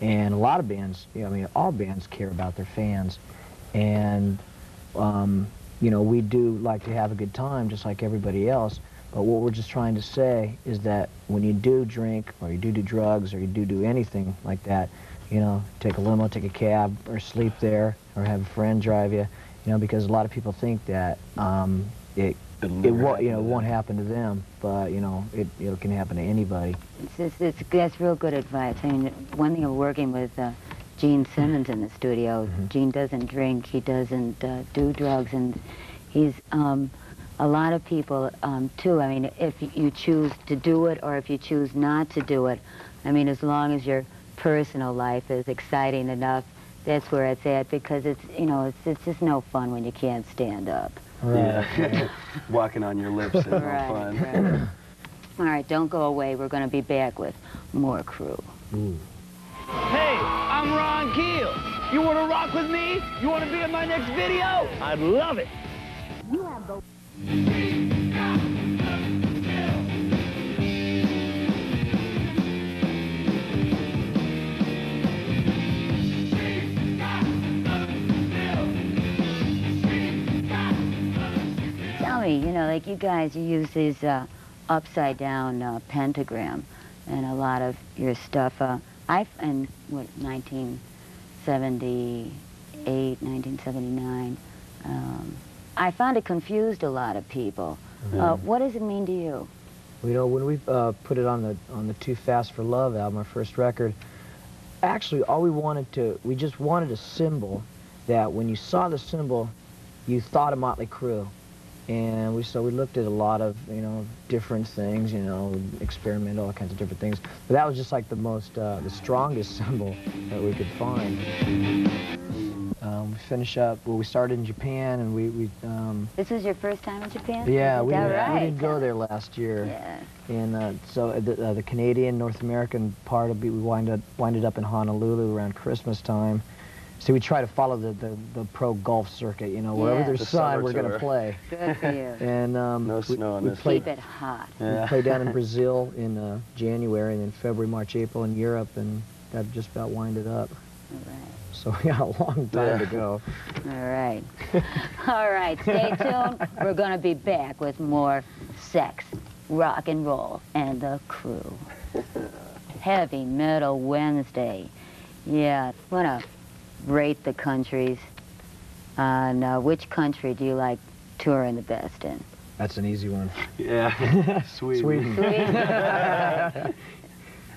And a lot of bands, you know, I mean, all bands care about their fans, and um, you know, we do like to have a good time, just like everybody else. But what we're just trying to say is that when you do drink, or you do do drugs, or you do do anything like that, you know, take a limo, take a cab, or sleep there, or have a friend drive you, you know, because a lot of people think that um, it it won't, you know, won't happen to them, but you know, it it can happen to anybody. It's, it's, it's, that's real good advice. I mean, one thing of working with uh, Gene Simmons in the studio, Mm-hmm. Gene doesn't drink, he doesn't uh, do drugs, and he's um, a lot of people um, too. I mean, if you choose to do it or if you choose not to do it, I mean, as long as your personal life is exciting enough, that's where it's at because it's, you know, it's, it's just no fun when you can't stand up. Yeah. <laughs> Walking on your lips is no Right, fun. right. All right, don't go away. We're going to be back with more crew. Hey, I'm Ron Keel. You want to rock with me? You want to be in my next video? I'd love it. You have the... Tell me, you know, like you guys, you use these uh, upside down uh, pentagram and a lot of your stuff. Uh, I in what 1978, 1979. Um, I found it confused a lot of people. Uh, Mhm. what does it mean to you? You know, when we uh, put it on the on the Too Fast for Love album, our first record, actually all we wanted to, we just wanted a symbol that when you saw the symbol, you thought of Motley Crue. And we so we looked at a lot of you know different things, you know, experimental, all kinds of different things. But that was just like the most, uh, the strongest <laughs> symbol that we could find. Um, we finish up. Well, we started in Japan, and we we um, This was your first time in Japan? yeah, we, didn't, right? we didn't go there last year. Yeah. And uh, so uh, the, uh, the Canadian, North American part of it, we wind up, winded up in Honolulu around Christmas time. So we try to follow the, the, the pro golf circuit, you know, wherever Yeah. there's The sun, we're going to play. Good for you. <laughs> And um, No we, snow on we this played, Keep it hot. Yeah. we played down in <laughs> Brazil in uh, January, and then February, March, April in Europe, and that just about winded up. All right. <laughs> So we got a long time to go. All right. <laughs> All right, stay <laughs> tuned. We're going to be back with more sex, rock and roll, and the crew. Heavy Metal Wednesday. Yeah, want to rate the countries on uh, which country do you like touring the best in? That's an easy one. Yeah. Sweden. Sweden. Sweden.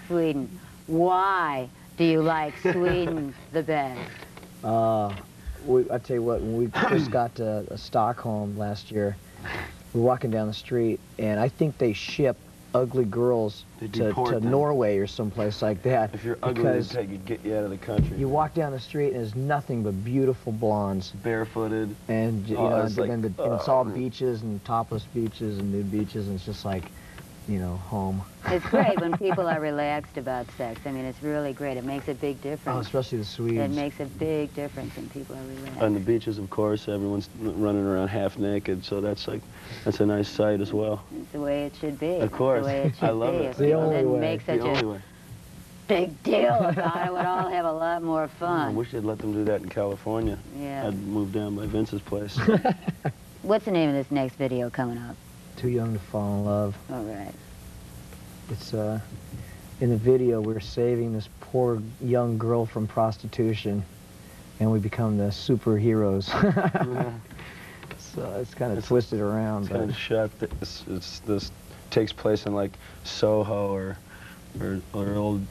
Sweden. Why do you like Sweden the best? Uh, we, I tell you what, when we first <clears throat> got to uh, Stockholm last year, we were walking down the street, and I think they ship ugly girls to, to. Norway or someplace like that. If you're ugly, they take you, get you out of the country. you walk down the street and there's nothing but beautiful blondes, Barefooted. and you Oh, know, it's and, like, and the, and it's all uh, beaches and topless beaches and nude beaches, and it's just like, you know, home. It's great when <laughs> people are relaxed about sex. I mean, it's really great. It makes a big difference. Oh, difference. especially the Swedes. it makes a big difference when people are relaxed. On the beaches, of course, everyone's running around half naked, so that's like, that's a nice sight as well. It's the way it should be. Of course. the way it should I love be. it. If It's the people only didn't way. make The such only a way. big deal about it, we'd all have a lot more <laughs> fun. I wish they'd let them do that in California. Yeah. I'd move down by Vince's place. <laughs> What's the name of this next video coming up? Too young to fall in love. All right. It's uh, in the video we're saving this poor young girl from prostitution, and we become the superheroes. <laughs> so it's kind of twisted around, It's but kind of shot. th- It's, it's this takes place in like Soho or or, or old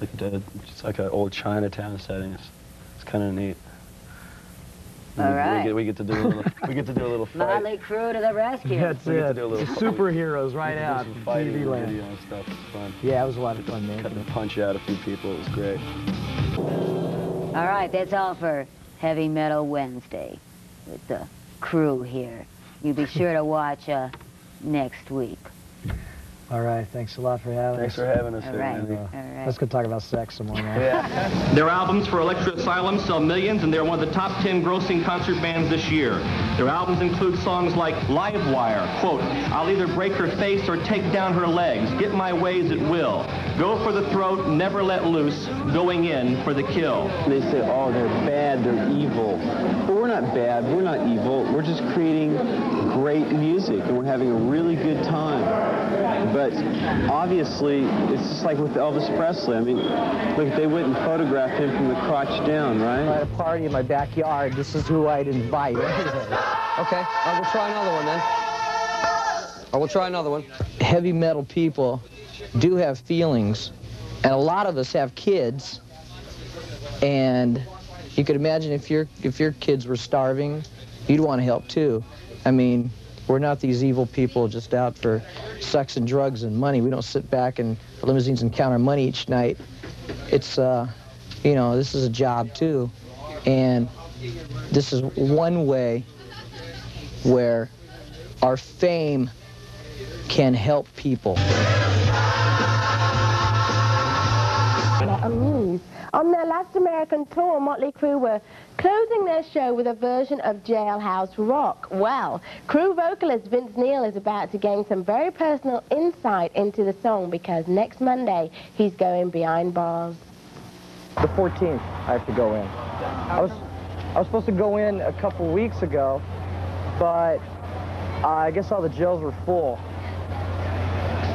like the, it's like an old Chinatown setting. It's, it's kind of neat. All we, get, we get to do a little. we get to do a little <laughs> fight. Motley Crue to the rescue. <laughs> that's We get to it. do a little The superheroes we right get out. some fighting TV land. video and stuff. It's fun. Yeah, it was a lot of fun, man. Got to punch out a few people. It was great. All right, that's all for Heavy Metal Wednesday with the crew here. You be sure to watch uh, next week. All right, thanks a lot for having Thanks us. Thanks for having us All here, right. Andy. All right. Let's go talk about sex some more now. Yeah. Their albums for Elektra Asylum sell millions, and they're one of the top 10 grossing concert bands this year. Their albums include songs like Live Wire, quote, I'll either break her face or take down her legs, get my ways at will, go for the throat, never let loose, going in for the kill. They say, oh, they're bad, they're evil. But we're not bad, we're not evil. We're just creating great music and we're having a really good time. But obviously, it's just like with Elvis Presley. I mean, look, they went and photographed him from the crotch down, right? At a party in my backyard, this is who I'd invite. <laughs> Okay, we'll try another one then. Or we'll try another one. Heavy metal people do have feelings, and a lot of us have kids, and you could imagine if your if your kids were starving, you'd want to help too. I mean, we're not these evil people just out for sex and drugs and money. We don't sit back in limousines and count our money each night. It's, uh, you know, this is a job too. And this is one way where our fame can help people. Amused. On their last American tour, Motley Crue were closing their show with a version of Jailhouse Rock. Well, crew vocalist Vince Neil is about to gain some very personal insight into the song because next Monday he's going behind bars. The 14th, I have to go in. I was, I was supposed to go in a couple weeks ago, but uh, I guess all the jails were full.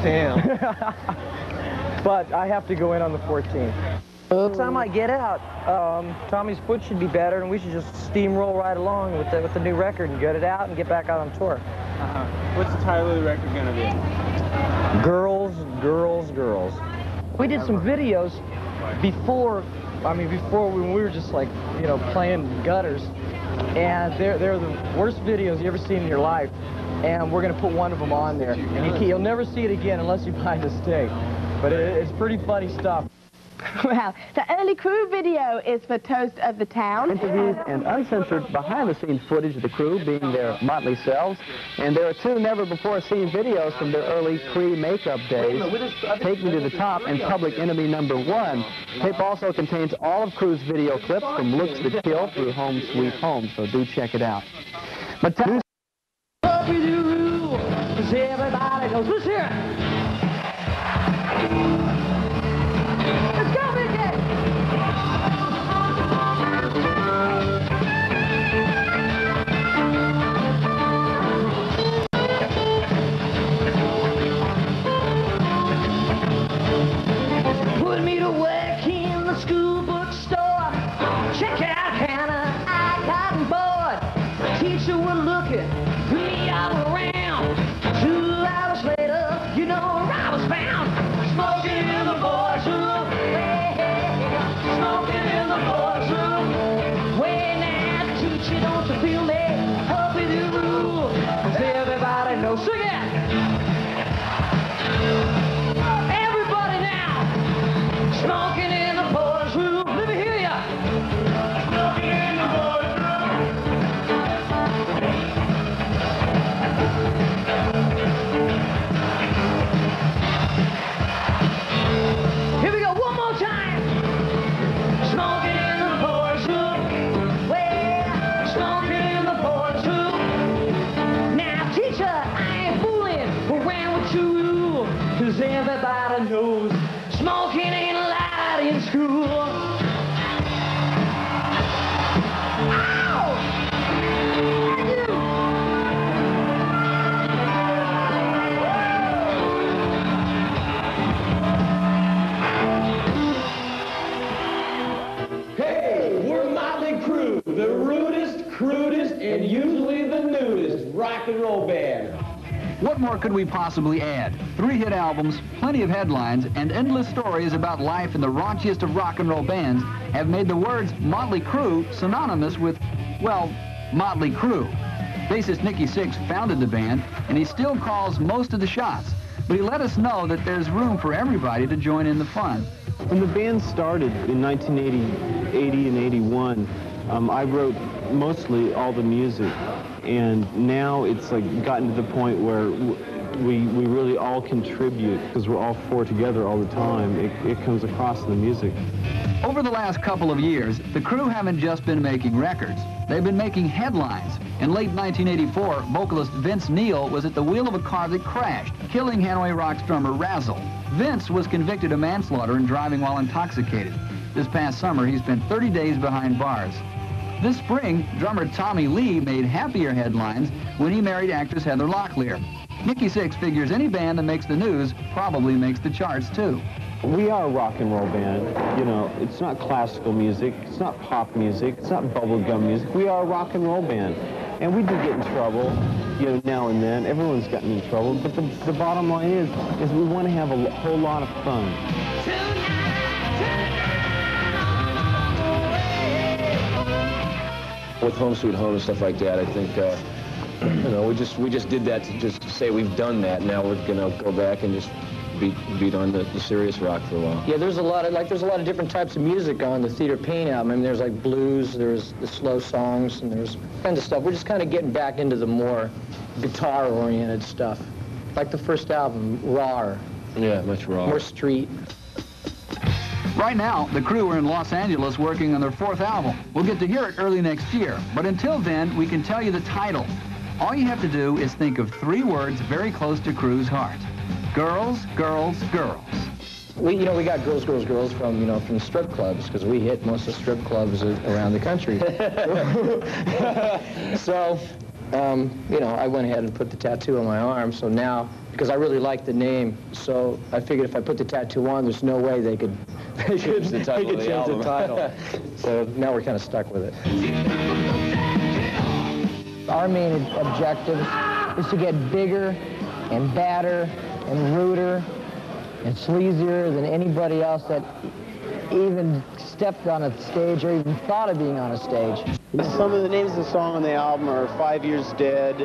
Damn. <laughs> but I have to go in on the 14th. By the time I get out, um, Tommy's foot should be better, and we should just steamroll right along with the, with the new record and get it out and get back out on tour. Uh-huh. What's the title of the record going to be? Girls, girls, girls. We did some videos before, I mean, before when we were just like, you know, playing gutters. And they're, they're the worst videos you ever seen in your life. And we're going to put one of them on there. And you you'll never see it again unless you buy the stay. But it, it's pretty funny stuff. <laughs> Well, the early crew video is for Toast of the Town. Interviews and uncensored behind-the-scenes footage of the crew being their motley selves. And there are two never-before-seen videos from their early pre-makeup days, Take Me to the Top and Public Enemy Number One. Tape also contains all of Crew's video clips from Looks That Kill through Home Sweet Home, so do check it out. But everybody knows. Let's hear it. Let's go, Sing it! What more could we possibly add? Three hit albums, plenty of headlines, and endless stories about life in the raunchiest of rock and roll bands have made the words Motley Crue synonymous with, well, Motley Crue. Bassist Nikki Sixx founded the band, and he still calls most of the shots. But he let us know that there's room for everybody to join in the fun. When the band started in 1980 80 and 81, um, I wrote mostly all the music. And now it's like gotten to the point where we, we really all contribute because we're all four together all the time. It, it comes across in the music. Over the last couple of years, the crew haven't just been making records. They've been making headlines. In late 1984, vocalist Vince Neil was at the wheel of a car that crashed, killing Hanoi Rocks drummer Razzle. Vince was convicted of manslaughter and driving while intoxicated. This past summer, he spent 30 days behind bars. This spring, drummer Tommy Lee made happier headlines when he married actress Heather Locklear. Nikki Sixx figures any band that makes the news probably makes the charts too. We are a rock and roll band. You know, it's not classical music, it's not pop music, it's not bubblegum music. We are a rock and roll band. And we do get in trouble, you know, now and then. Everyone's gotten in trouble. But the, the bottom line is, is we want to have a whole lot of fun. With Home Sweet Home and stuff like that, I think, uh, <clears throat> you know, we just we just did that to just say we've done that. Now we're gonna go back and just beat beat on the, the serious rock for a while. Yeah, there's a lot of like there's a lot of different types of music on the Theatre Pain album. I mean, there's like blues, there's the slow songs, and there's kinds of stuff. We're just kind of getting back into the more guitar-oriented stuff, like the first album, raw, Yeah, much raw. more street. Right now, the crew are in Los Angeles working on their fourth album. We'll get to hear it early next year. But until then, we can tell you the title. All you have to do is think of three words very close to Crew's heart. Girls, girls, girls. We, you know, we got girls, girls, girls from, you know, from strip clubs because we hit most of the strip clubs around the country. <laughs> <laughs> so, um, you know, I went ahead and put the tattoo on my arm. So now, because I really like the name, so I figured if I put the tattoo on, there's no way they could <laughs> they could, the title they could the change album. the title. <laughs> so now we're kind of stuck with it. Our main objective is to get bigger and badder and ruder and sleazier than anybody else that even stepped on a stage or even thought of being on a stage. Some of the names of the song on the album are Five Years Dead,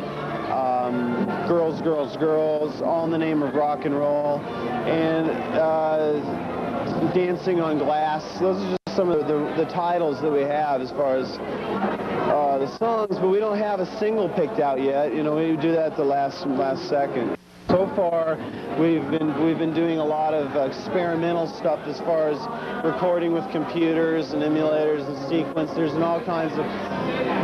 um, Girls, Girls, Girls, All in the Name of Rock and Roll, and uh, Dancing on Glass. Those are just some of the, the titles that we have as far as uh, the songs, but we don't have a single picked out yet. You know, we do that at the last last second. So far, we've been we've been doing a lot of experimental stuff as far as recording with computers and emulators and sequencers and all kinds of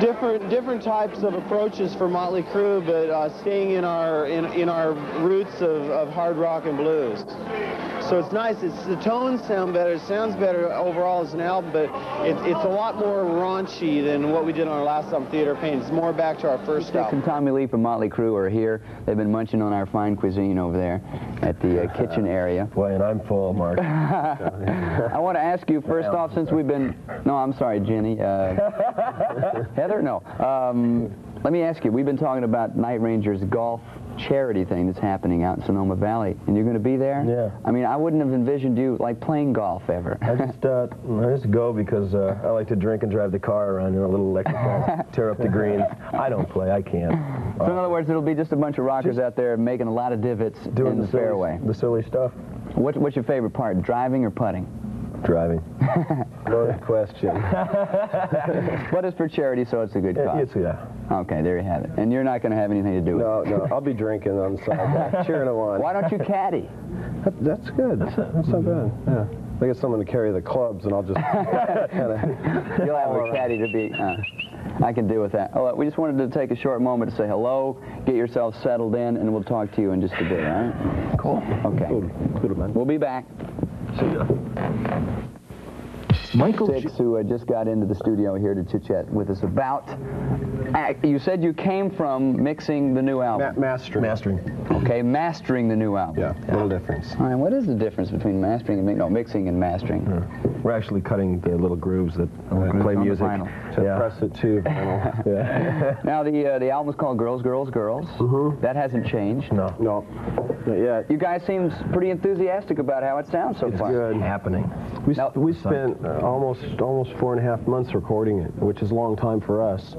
different different types of approaches for Motley Crue, but uh, staying in our in, in our roots of, of hard rock and blues. So it's nice. It's the tones sound better. It sounds better overall as an album, but it, it's a lot more raunchy than what we did on our last album, Theatre Pain. It's more back to our first Dick album. and Tommy Lee from Motley Crue are here. They've been munching on our fine cuisine over there at the uh, kitchen area. Boy, and I'm full, Mark. <laughs> <laughs> I want to ask you first off, since we've been, no, I'm sorry, Jenny. Uh, <laughs> Heather, no. Um, let me ask you. We've been talking about Night Rangers golf charity thing that's happening out in Sonoma Valley, and you're going to be there. Yeah. I mean, I wouldn't have envisioned you like playing golf ever. I just, uh, I just go because uh, I like to drink and drive the car around in a little electric car, <laughs> tear up the greens. I don't play. I can't. So in other words, it'll be just a bunch of rockers out there making a lot of divots Doing in the, the silly- fairway. The silly stuff. What, what's your favorite part, driving or putting? Driving. Good <laughs> question. <laughs> But it's for charity, so it's a good cause. It's, yeah. Okay, there you have it. And you're not going to have anything to do with No, it. no. no. I'll be drinking on the side, <laughs> cheering them on. Why don't you caddy? That, that's good. That's, that's not bad. Yeah. I get someone to carry the clubs, and I'll just. You'll have a caddy to be. Uh, I can deal with that. Oh, we just wanted to take a short moment to say hello, get yourself settled in, and we'll talk to you in just a bit, all right? Cool. Okay. Cool, man. We'll be back. See ya. Michael Six, who uh, just got into the studio here to chit-chat with us about... Uh, you said you came from mixing the new album. mastering. Mastering. Okay, mastering the new album. Yeah, little difference. All right, what is the difference between mastering and mi- no mixing and mastering? We're actually cutting the little grooves that uh, grooves play on the music vinyl. to yeah. press it to vinyl. <laughs> yeah. Now the uh, the album's called Girls, Girls, Girls. Mm-hmm. That hasn't changed. No. No. Not yet. You guys seem pretty enthusiastic about how it sounds so It's far. good. Happening. We, s- we spent uh, almost almost four and a half months recording it, which is a long time for us,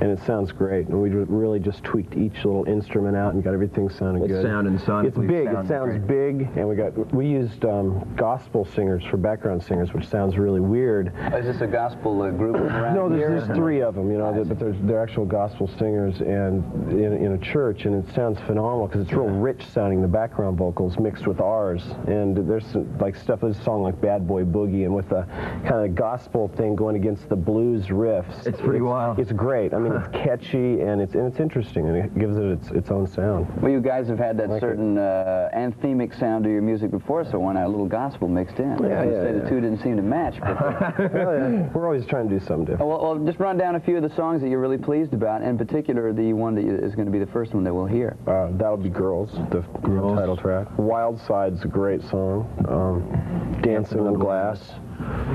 and it sounds great. And we really just tweaked each little instrument out and got everything sounding It's good. sounding sonically It's big. It sounding sounds big, and we got we used um, gospel singers for background singers, which sounds really weird. Is this a gospel uh, group around No, here? there's, there's three of them, you know, but there's, they're actual gospel singers and in, in a church, and it sounds phenomenal because it's real rich sounding, the background vocals mixed with ours. And there's some, like stuff, there's a song like Bad Boy boogie and with the kind of gospel thing going against the blues riffs. It's pretty wild. It's great. I mean, it's catchy and it's and it's interesting and it gives it its its own sound. Well, you guys have had that certain uh, anthemic sound to your music before, so why not a little gospel mixed in? Yeah, You yeah, say the two didn't seem to match, but <laughs> <laughs> Well, yeah, We're always trying to do something different. well, well, just run down a few of the songs that you're really pleased about, in particular the one that is going to be the first one that we'll hear. Uh, that'll be Girls, the title track. Wild Side's a great song. Um, Dancing on Glass.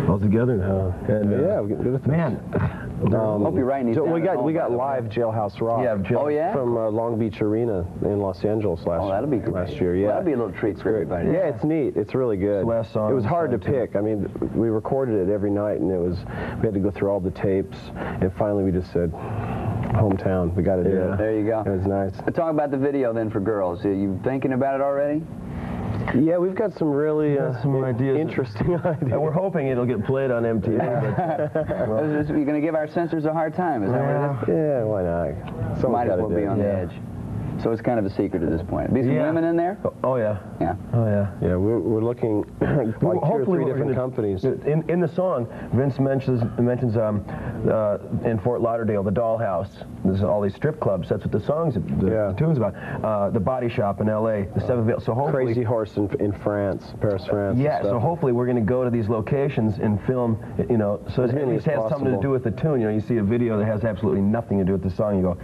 All together now. And, yeah, we get good at Man, Um, Hope you're writing these so we got we got by the way. live Jailhouse Rock. Yeah, Jail- Oh, yeah? From uh, Long Beach Arena in Los Angeles last. Oh, that'll be great. last year. Yeah, That'll be a little treat for everybody. Yeah, it's neat. It's really good. last song It was hard to side, too. pick. I mean, we recorded it every night, and it was we had to go through all the tapes, and finally we just said, hometown, we got to do it. There you go. It was nice. But talk about the video then for girls. Are you thinking about it already? Yeah, we've got some really uh, some ideas. interesting ideas. <laughs> And we're hoping it'll get played on MTV. <laughs> Is this- You're going to give our censors a hard time, is that what it is? Yeah, why not? Someone's Might as well be it. on the edge. So it's kind of a secret at this point. Be some Yeah. women in there? oh yeah. Yeah. Oh yeah. Yeah, we're, we're looking <clears throat> like two or Hopefully three different gonna- companies. In, in the song, Vince mentions mentions um, uh, in Fort Lauderdale the Dollhouse. There's all these strip clubs. That's what the songs, the, Yeah. the tunes about. Uh, the Body Shop in L.A. The Seven Veil. So hopefully, Crazy Horse in, in France, Paris, France. yeah. So hopefully we're going to go to these locations and film. You know, so As it at many least has something to do with the tune. You know, you see a video that has absolutely nothing to do with the song. You go,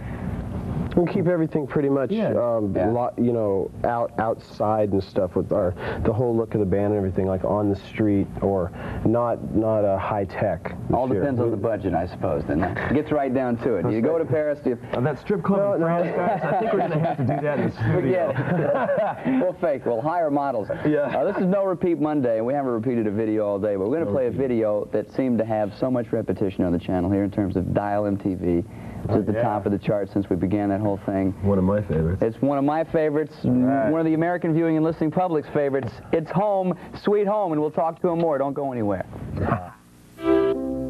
We keep everything pretty much, Yeah. um, Yeah. lot, you know, out outside and stuff with our the whole look of the band and everything, like on the street or not not uh, high tech. All year. depends on the budget, I suppose, then. It gets right down to it. Do you go to Paris? Do you... "Oh, that strip club in France, guys. I think we're going to have to do that in the <laughs> studio. Forget we'll fake. We'll hire models. Yeah. Uh, this is No Repeat Monday, and we haven't repeated a video all day, but we're going to play a video that seemed to have so much repetition on the channel here in terms of Dial MTV. It's at the top of the chart since we began that whole thing. One of my favorites. It's one of my favorites, one of the American viewing and listening public's favorites. It's home, sweet home, and we'll talk to him more. Don't go anywhere. <laughs>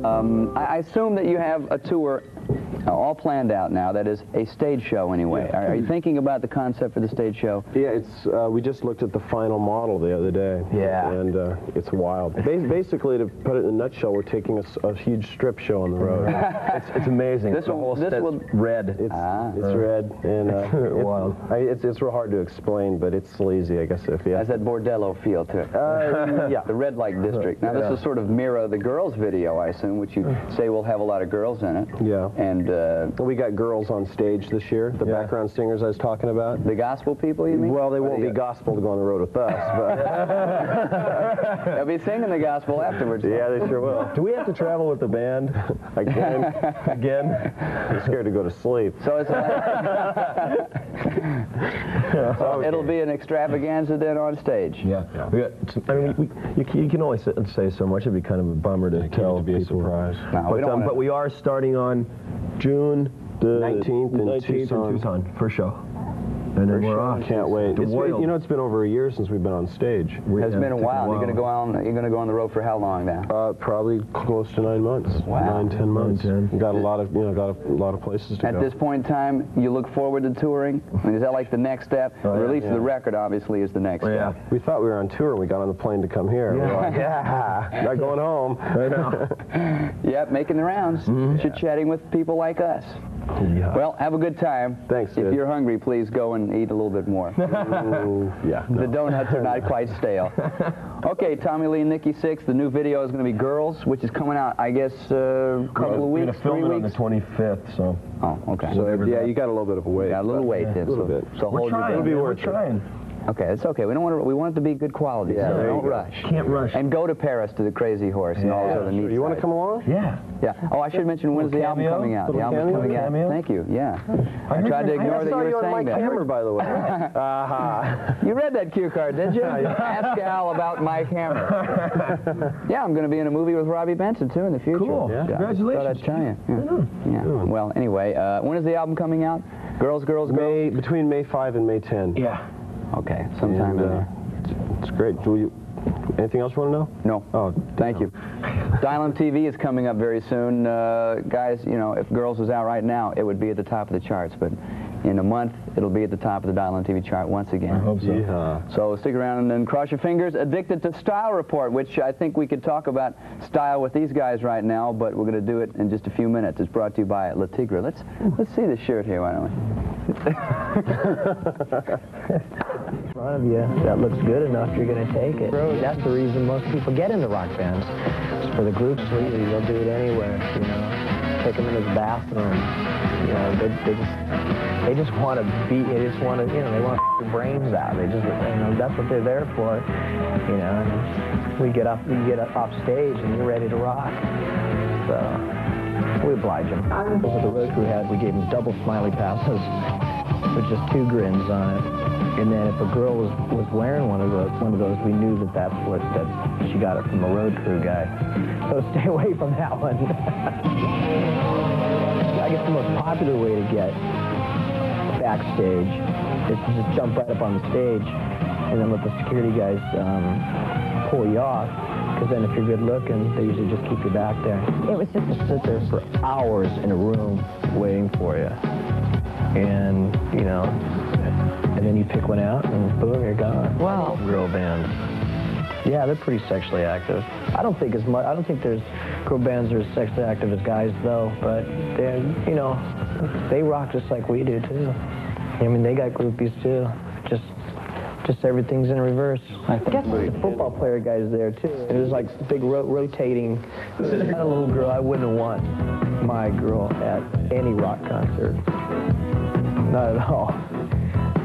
Um, I I assume that you have a tour uh, all planned out now. That is a stage show anyway. Are, are you thinking about the concept for the stage show? Yeah, it's uh, we just looked at the final model the other day. Yeah. and uh, it's wild. Bas- basically, to put it in a nutshell, we're taking a huge strip show on the road. <laughs> it's, it's amazing. This whole this will- red. It's Ah. it's red and uh, <laughs> it's, Wild. I, it's it's real hard to explain, but it's sleazy, I guess. If you Has that bordello feel to it? Uh, yeah. <laughs> The red light district. Now, this Yeah. will sort of mirror the girls' video, I assume, which you say will have a lot of girls in it. Yeah. And uh, We got girls on stage this year, the Yeah. background singers I was talking about. the gospel people, you mean? Well, they Or won't the, be gospel to go on the road with us, but <laughs> They'll be singing the gospel afterwards. yeah, they sure will. Do we have to travel with the band <laughs> Again, again? I'm scared to go to sleep. So it's <laughs> so it'll be an extravaganza then on stage. Yeah. We got, I mean, we, you, can- you can only say, say so much. It'd be kind of a bummer to tell to be a people. Surprise. No, but, don't um, but we are starting on June the 19th in 19th Tucson. Tucson for show. And then we're off. Can't wait. It's been- you know, it's been over a year since we've been on stage. We- Has been a taken while. You're gonna go on. You're gonna go on the road for how long now? Uh, probably close to nine months. Wow. Nine, ten months. Nine, 10. Got a lot of, you know, got a, lot of places to At go. this point in time, you look forward to touring. I mean, is that like the next step? Oh, the yeah. release of the record, obviously, is the next Yeah. step. we thought we were on tour we got on the plane to come here. We're like, yeah, not going home. I know. <laughs> Yep, making the rounds, chit chatting with people like us. Yeah. Well, have a good time. Thanks, If dude. you're hungry, please go and eat a little bit more. <laughs> Ooh, yeah. The donuts are not quite stale. <laughs> Okay, Tommy Lee and Nikki Sixx. The new video is going to be Girls, which is coming out, I guess, uh, a couple of weeks. We're gonna film three it on the 25th, so Oh, okay. So, Whatever yeah, that- you got a little bit of a wait. Got a little but- wait then. A little so, bit. So we're hold trying. your It'll be man, we're trying. Okay, it's okay. We don't want to. We want it to be good quality. Yeah, so there don't go. rush. Can't rush. And go to Paris to the Crazy Horse and all those other neat. You want to come along? Yeah. Yeah. Oh, I should mention when's the Little album coming out? The Little album's cameo? coming out. Cameo? Thank you. Yeah. I, heard tried to you- I ignore I that saw you you on saying my that. camera, by the way. <laughs> uh-huh. You read that cue card, did you? <laughs> Ask Al about my camera. <laughs> yeah, I'm going to be in a movie with Robby Benson too in the future. Cool. Yeah. Congratulations. Thought I'd tell you. Yeah. yeah. Well, anyway, uh, when is the album coming out? Girls, girls, girls. May, between May 5 and May 10. Yeah. Okay, sometime And, in uh, there. It's great. Do you, anything else you want to know? No. Oh, Thank you. <laughs> Dial TV is coming up very soon. Uh, guys, you know, if Girls was out right now, it would be at the top of the charts. But in a month, it'll be at the top of the on TV chart once again. I hope so. Yeah. So stick around and then cross your fingers. Addicted to Style Report, which I think we could talk about style with these guys right now, but we're going to do it in just a few minutes. It's brought to you by Le Tigre. Let's let's see the shirt here, why don't we? <laughs> <laughs> front of you that looks good enough, you're going to take it. That's the reason most people get into rock bands. It's for the groups sleazy. They'll do it anywhere, you know. Take them in his bathroom. You know, they, they just they just want to beat. They just want to, you know, they want to brains out. They just, you know, that's what they're there for. You know, and we get up, we get up off stage, and you're ready to rock. So we oblige them. That's what the road crew had. We gave them double smiley passes with just two grins on it. And then if a girl was, was wearing one of those, one of those, we knew that that's what that she got it from a road crew guy. So <laughs> stay away from that one. <laughs> I guess the most popular way to get backstage is to just jump right up on the stage and then let the security guys um, pull you off. Because then if you're good looking, they usually just keep you back there. It was just to sit there for hours in a room waiting for you. And, you know, and then you pick one out and boom, you're gone. Wow. Girl bands. Yeah, they're pretty sexually active. I don't think as much. I don't think there's girl bands are as sexually active as guys though. But they, you know, they rock just like we do too. I mean, they got groupies too. Just, just everything's in reverse. I guess the football player guys there too. It was like big ro rotating. A little girl. I wouldn't want my girl at any rock concert. Not at all.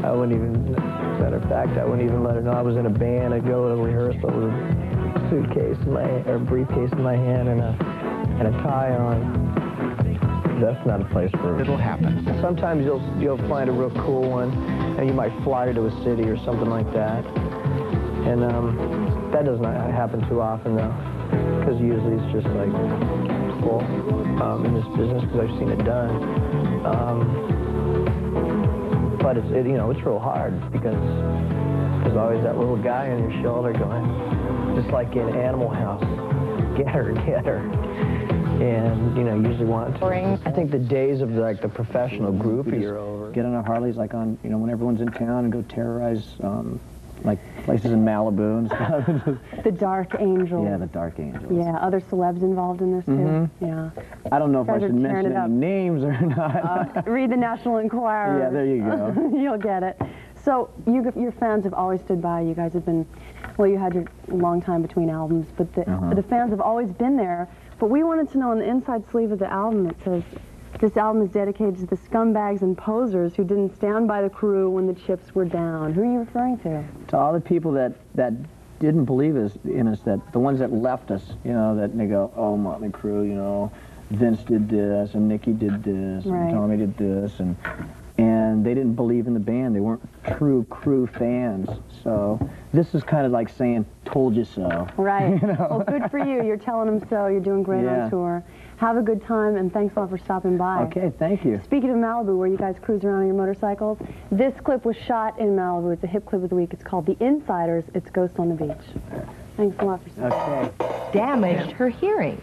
I wouldn't even, matter of fact, I wouldn't even let her know I was in a band. I'd go to rehearsal with a suitcase in my, or briefcase in my hand and a, and a tie on. That's not a place for It'll happen. Sometimes you'll, you'll find a real cool one, and you might fly her to a city or something like that. And um, that does not happen too often, though, because usually it's just like well, um, in this business, because I've seen it done. Um, but it's, it, you know, it's real hard because there's always that little guy on your shoulder going, just like in Animal House, <laughs> get her, get her. And, you know, usually want to. I think the days of like the professional groupies are over. Get on our Harleys like on, you know, when everyone's in town and go terrorize, um, like places in Malibu and <laughs> stuff. The Dark Angels. yeah, the Dark Angels. Yeah, other celebs involved in this too. Mhm. Yeah. I don't know if I should mention any names or <laughs> not. Uh, read the National Enquirer. Yeah, there you go. <laughs> You'll get it. So you, your fans have always stood by. You guys have been, well, you had your long time between albums, but the, Uh-huh. the fans have always been there. But we wanted to know on the inside sleeve of the album, it says, this album is dedicated to the scumbags and posers who didn't stand by the crew when the chips were down. Who are you referring to? to all the people that that didn't believe us in us, that the ones that left us, you know, that they go, oh, Motley Crue, you know, Vince did this and Nikki did this Right. and Tommy did this and and they didn't believe in the band. They weren't true crew fans. So this is kind of like saying, told you so. Right. <laughs> You know? Well, good for you. You're telling them so. You're doing great Yeah. on tour. Have a good time, and thanks a lot for stopping by. Okay, thank you. Speaking of Malibu, where you guys cruise around on your motorcycles, this clip was shot in Malibu. It's a hip clip of the week. It's called The Insiders. It's Ghost on the Beach. Thanks a lot for stopping Okay. damaged her hearing.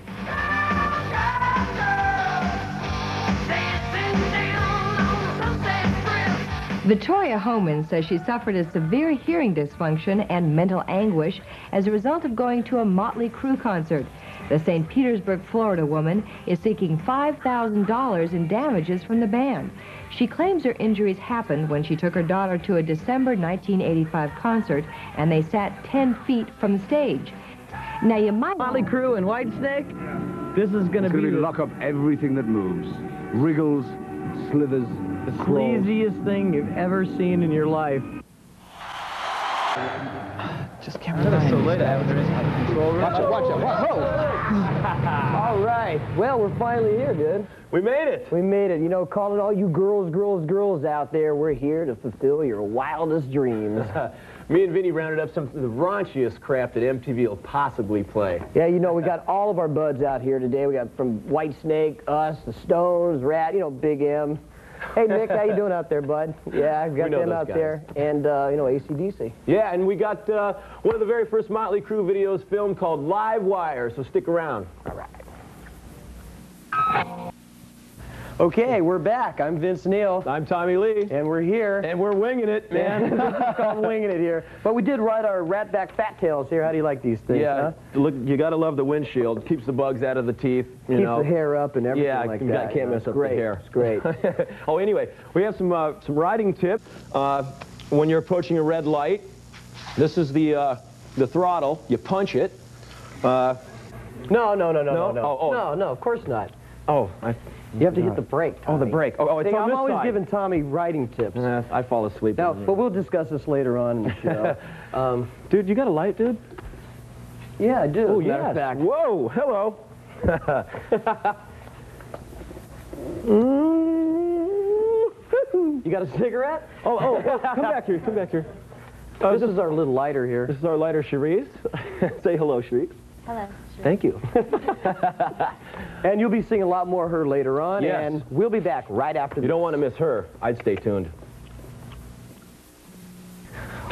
Victoria Homan says she suffered a severe hearing dysfunction and mental anguish as a result of going to a Motley Crue concert. The St. Petersburg, Florida woman is seeking $5,000 in damages from the band. She claims her injuries happened when she took her daughter to a December 1985 concert and they sat 10 feet from the stage. Now you might... Molly Crew and Whitesnake, this is going to It's be going to the lock up everything that moves. Wriggles, slithers, the crawls. sleaziest thing you've ever seen in your life. Just can't It's so late, I haven't been out control room. Watch it, watch it. Wa- <laughs> all right. Well, we're finally here, dude. We made it. We made it. You know, calling all you girls, girls, girls out there, we're here to fulfill your wildest dreams. <laughs> Me and Vinny rounded up some of the raunchiest crap that MTV will possibly play. Yeah, you know, we got all of our buds out here today. We got from Whitesnake, us, the Stones, Ratt, you know, Big M. Hey, Nick, how you doing out there, bud? Yeah, I've got them out guys. there. And, uh, you know, ACDC. Yeah, and we got uh, one of the very first Motley Crue videos filmed called Live Wire, so stick around. All right. Okay, we're back. I'm Vince Neil. I'm Tommy Lee. And we're here. And we're winging it, man. <laughs> I'm winging it here. But we did ride our ratback fat tails here. How do you like these things? yeah, huh? look, you got to love the windshield. Keeps the bugs out of the teeth. You Keeps know. the hair up and everything yeah, like that. can't you know, mess up great. the hair. It's great. <laughs> oh, anyway, we have some uh, some riding tips. Uh, when you're approaching a red light, this is the uh, the throttle. You punch it. Uh, no, no, no, no, No? no, no. Oh, oh. No, no, of course not. Oh, I, You have to hit the brake. Oh, the brake. Oh, oh, it's See, on I'm this always side. giving Tommy writing tips. Nah, I fall asleep. No, but we'll discuss this later on in the show. <laughs> um, Dude, you got a light, dude? yeah, I do. Oh, as of yes. fact. Whoa, hello. <laughs> You got a cigarette? Oh, oh, oh, come <laughs> back here, come back here. this is our little lighter here. This is our lighter, Cherise. Say hello, Cherise. Hello. Thank you. <laughs> and you'll be seeing a lot more of her later on, Yes. and we'll be back right after You this. don't want to miss her. I'd stay tuned.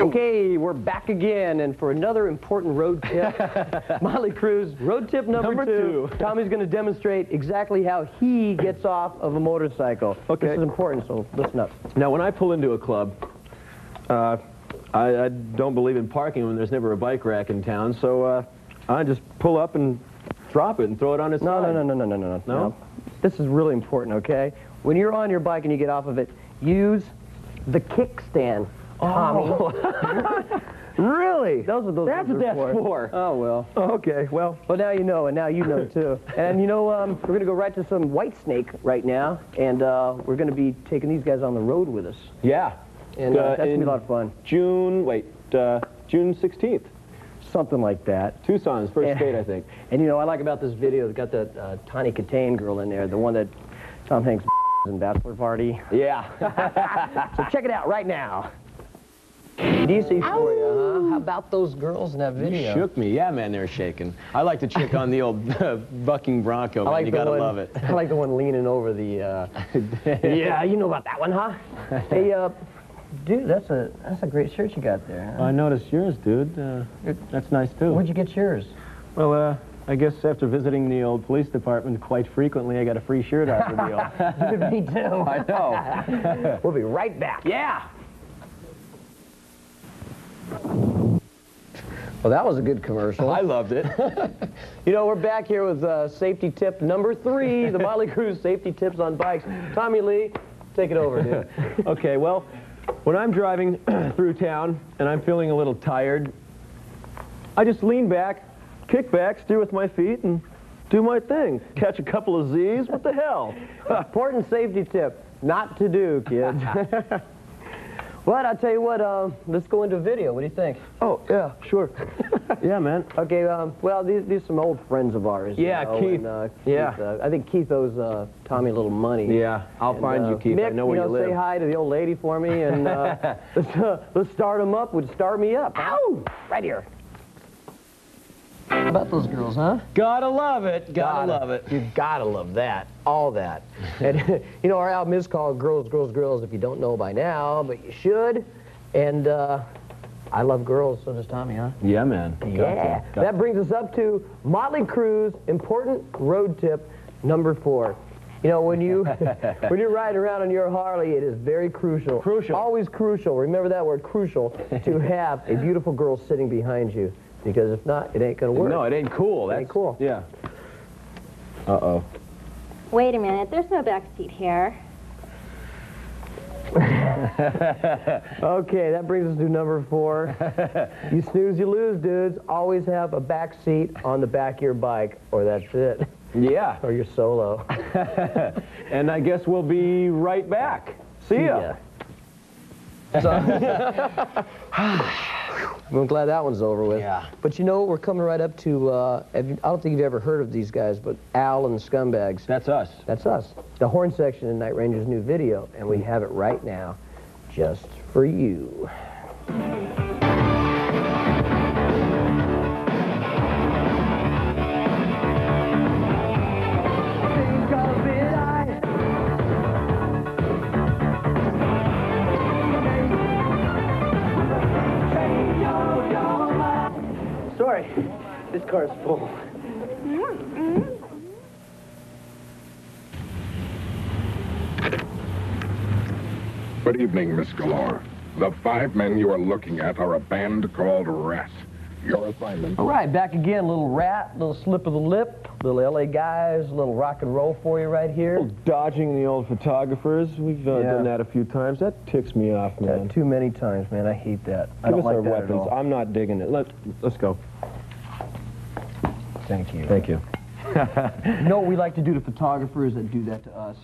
Okay, we're back again, and for another important road tip, <laughs> Motley Crue's, road tip number, Number two. two. <laughs> Tommy's going to demonstrate exactly how he gets off of a motorcycle. Okay. This is important, so listen up. Now, when I pull into a club, uh, I, I don't believe in parking when there's never a bike rack in town, so uh, I just pull up and drop it and throw it on its No, side. no, no, no, no, no, no, No? No? This is really important, okay? When you're on your bike and you get off of it, use the kickstand, Tommy. <laughs> <laughs> really? Those are those. That's what that's for. Oh well. Okay, well. Well, now you know, and now you know <laughs> too. and you know, um, we're gonna go right to some Whitesnake right now, and uh, we're gonna be taking these guys on the road with us. Yeah. And uh, Uh, that's gonna be a lot of fun. June, wait, uh, June 16th. Something like that. Tucson's first And- state, I think. And you know, I like about this video, it's got that uh, Tawny Kitaen girl in there, the one that Tom Hanks <laughs> in Bachelor Party. Yeah. <laughs> So check it out right now. DC for you, huh? How about those girls in that You video? shook me. Yeah, man, they're shaking. I like to chick on the old <laughs> bucking bronco, I man. like you the gotta one, love it. I like the one leaning over the. Uh, yeah, you know about that one, huh? hey, uh, dude, that's a that's a great shirt you got there. Huh? I noticed yours, dude. Uh, that's nice, too. Where'd you get yours? Well, uh, I guess after visiting the old police department quite frequently, I got a free shirt out of the deal. <laughs> Me too. <laughs> I know. <laughs> we'll be right back. yeah. Well, that was a good commercial. I loved it. You know, we're back here with uh, safety tip number three, the Motley Crue's safety tips on bikes. Tommy Lee, take it over, dude. okay, well, when I'm driving <clears throat> through town and I'm feeling a little tired, I just lean back, kick back, steer with my feet, and do my thing. <laughs> Catch a couple of Z's, what the hell? <laughs> Important safety tip, not to do, kids. <laughs> but I'll tell you what, um, let's go into video. What do you think? Oh, yeah, sure. <laughs> yeah, man. Okay, um, well, these, these are some old friends of ours. you Yeah, know, Keith. and, uh, Yeah. Uh, I think Keith owes uh, Tommy a little money. Yeah, I'll And, find uh, you, Keith. Mick, I know where you, you, live. say hi to the old lady for me, and uh, <laughs> let's, uh, let's start him up Would Start Me Up. Ow! Right here. How about those girls, huh? Gotta love it. Gotta, love it. You gotta love that. All that. <laughs> and, <laughs> you know, our album is called Girls, Girls, Girls, if you don't know by now, but you should. And uh, I love girls, so does Tommy, huh? Yeah, man. Yeah. That brings us up to Motley Crue's important road tip number four. You know, when you <laughs> when you're riding around on your Harley, it is very crucial. Crucial. Always crucial. Remember that word, crucial, to have a beautiful girl sitting behind you. Because if not, it ain't gonna work. No, it ain't cool. It That's ain't cool. Yeah. Uh-oh. Wait a minute, there's no back seat here. <laughs> okay, that brings us to number four. <laughs> you snooze, you lose, dudes. Always have a back seat on the back of your bike, or that's it. Yeah. Or you're solo. <laughs> and I guess we'll be right back. See ya. I'm glad that one's over with. Yeah. But you know, we're coming right up to, uh, I don't think you've ever heard of these guys, but Al and the Scumbags. That's us. That's us. The horn section in Night Ranger's new video, and we have it right now just for you. This full. Good evening, Miss Galore. The five men you are looking at are a band called Ratt. Your assignment... All right, back again. Little Ratt, little slip of the lip, little LA guys, little rock and roll for you right here. Dodging the old photographers. We've uh, Yeah. done that a few times. That ticks me off, man. too many times, man. I hate that. I Give don't us like our that at weapons. all. I'm not digging it. Let's let's go. Thank you. Thank you. <laughs> you know what we like to do to photographers that do that to us?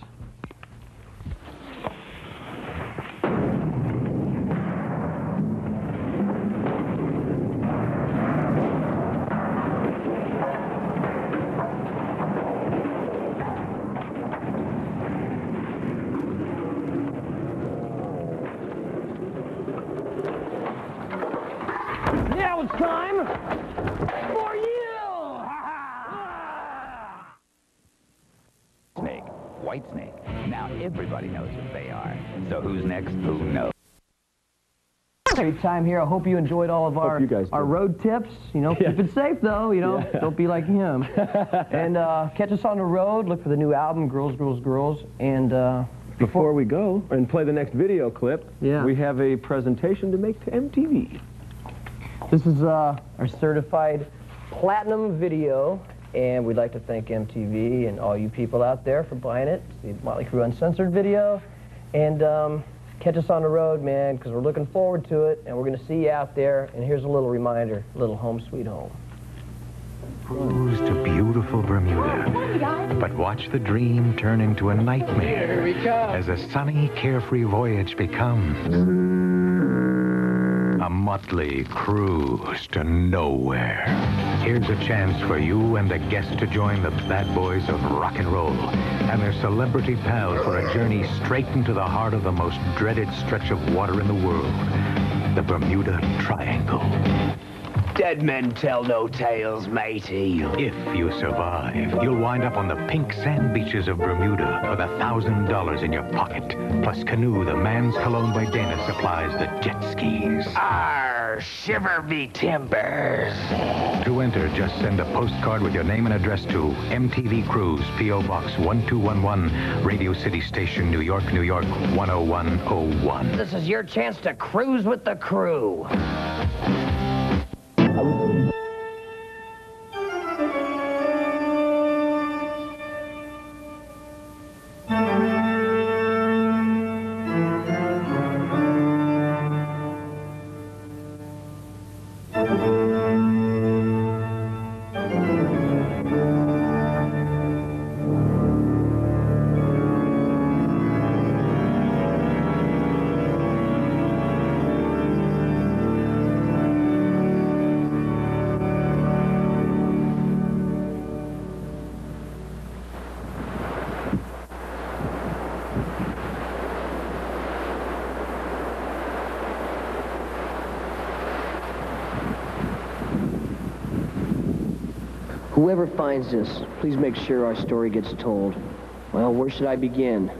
Great time here. I hope you enjoyed all of our you guys our road tips. You know, Yeah. <laughs> keep it safe though. You know, Yeah. don't be like him. <laughs> and uh, catch us on the road. Look for the new album, Girls, Girls, Girls. And uh, Before we go and play the next video clip, Yeah. we have a presentation to make to MTV. this is uh, our certified platinum video. And we'd like to thank MTV and all you people out there for buying it. The Motley Crue Uncensored video. And um, catch us on the road, man, because we're looking forward to it. And we're going to see you out there. And here's a little reminder, little home sweet home. Cruise to beautiful Bermuda. But watch the dream turn into a nightmare as a sunny, carefree voyage becomes a motley cruise to nowhere. Here's a chance for you and a guest to join the bad boys of rock and roll and their celebrity pals for a journey straight into the heart of the most dreaded stretch of water in the world, the Bermuda Triangle. Dead men tell no tales, matey. If you survive, you'll wind up on the pink sand beaches of Bermuda with a thousand dollars in your pocket. Plus Canoe, the man's cologne by Dana supplies the jet skis. Arr, shiver me timbers. To enter, just send a postcard with your name and address to MTV Cruise, P.O. Box 1211, Radio City Station, New York, New York 10101. This is your chance to cruise with the crew. Whoever finds this, please make sure our story gets told. Well, where should I begin?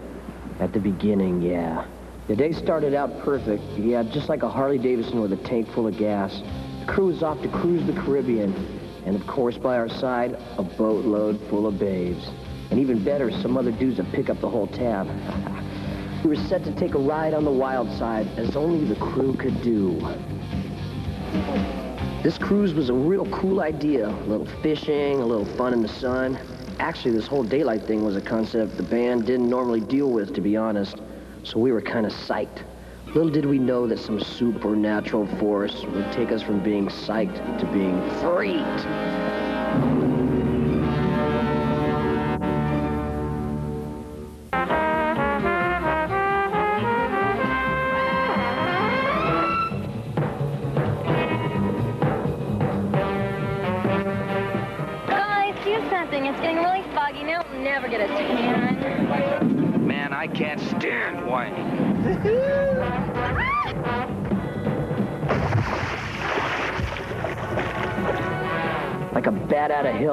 At the beginning, yeah. The day started out perfect. Yeah, just like a Harley Davidson with a tank full of gas. The crew was off to cruise the Caribbean. And of course, by our side, a boatload full of babes. And even better, some other dudes that pick up the whole tab. <laughs> we were set to take a ride on the wild side, as only the crew could do. This cruise was a real cool idea. A little fishing, a little fun in the sun. Actually, this whole daylight thing was a concept the band didn't normally deal with, to be honest. So we were kind of psyched. Little did we know that some supernatural force would take us from being psyched to being freaked.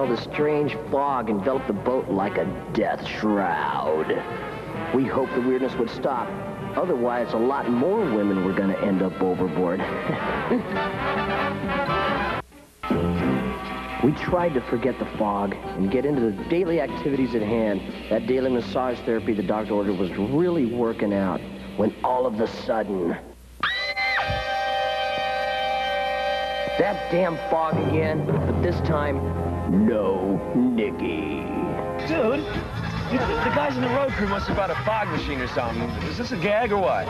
The strange fog enveloped the boat like a death shroud. We hoped the weirdness would stop. Otherwise, a lot more women were going to end up overboard. <laughs> We tried to forget the fog and get into the daily activities at hand. That daily massage therapy the doctor ordered was really working out when all of a sudden... That damn fog again, but this time, no Nikki. Dude, the guys in the road crew must have brought a fog machine or something. Is this a gag or what?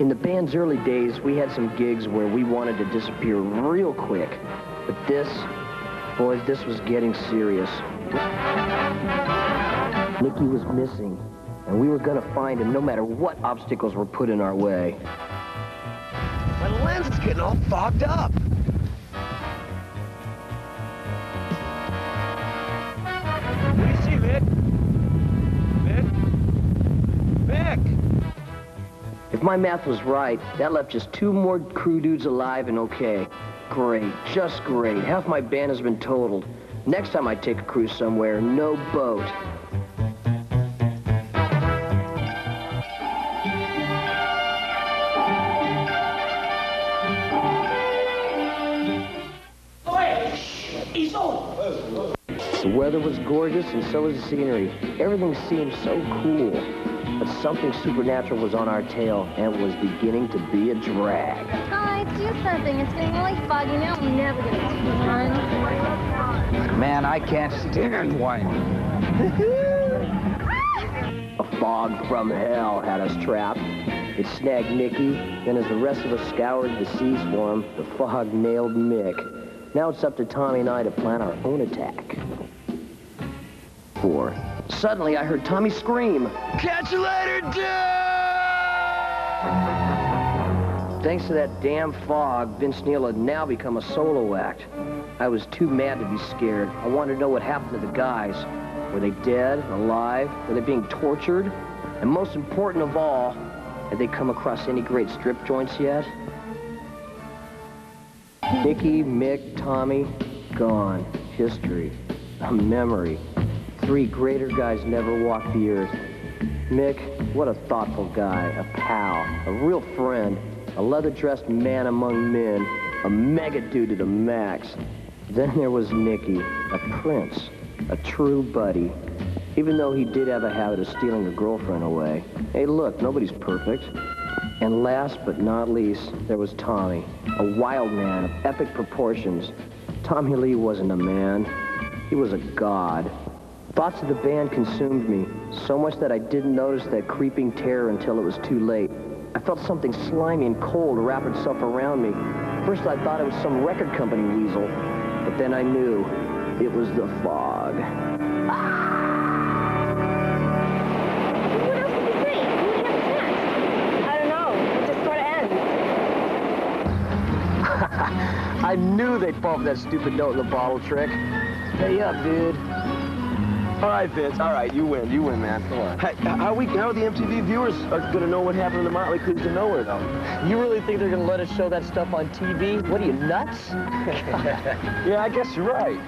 In the band's early days, we had some gigs where we wanted to disappear real quick. But this, boys, this was getting serious. Nikki was missing, and we were gonna find him no matter what obstacles were put in our way. My lens is getting all fogged up. If my math was right, that left just two more crew dudes alive and okay. Great, just great. Half my band has been totaled. Next time I take a cruise somewhere, no boat. The weather was gorgeous and so was the scenery. Everything seemed so cool. But something supernatural was on our tail and was beginning to be a drag. Guys, do something. It's getting really foggy now. I'll never get a tan. Man, I can't stand wine. <laughs> A fog from hell had us trapped. It snagged Nikki, then as the rest of us scoured the seas for him, the fog nailed Mick. Now it's up to Tommy and I to plan our own attack. Four. Suddenly I heard Tommy scream. Catch you later, dude! Thanks to that damn fog, Vince Neil had now become a solo act. I was too mad to be scared. I wanted to know what happened to the guys. Were they dead, alive? Were they being tortured? And most important of all, had they come across any great strip joints yet? Nikki, Mick, Tommy, gone. History. A memory. Three greater guys never walked the earth. Mick, what a thoughtful guy, a pal, a real friend, a leather-dressed man among men, a mega dude to the max. Then there was Nikki, a prince, a true buddy, even though he did have a habit of stealing a girlfriend away. Hey, look, nobody's perfect. And last but not least, there was Tommy, a wild man of epic proportions. Tommy Lee wasn't a man, he was a god. Thoughts of the band consumed me, so much that I didn't notice that creeping terror until it was too late. I felt something slimy and cold wrap itself around me. First I thought it was some record company weasel, but then I knew it was the fog. I don't know. It just sort of ends. I knew they'd fall for that stupid note in the bottle trick. Pay up, dude. All right, Vince. All right, you win. You win, man. Come on. Hey, how we? How the MTV viewers are gonna know what happened to the Motley Cruise to nowhere, though? You really think they're gonna let us show that stuff on TV? What are you, nuts? <laughs> yeah, I guess you're right.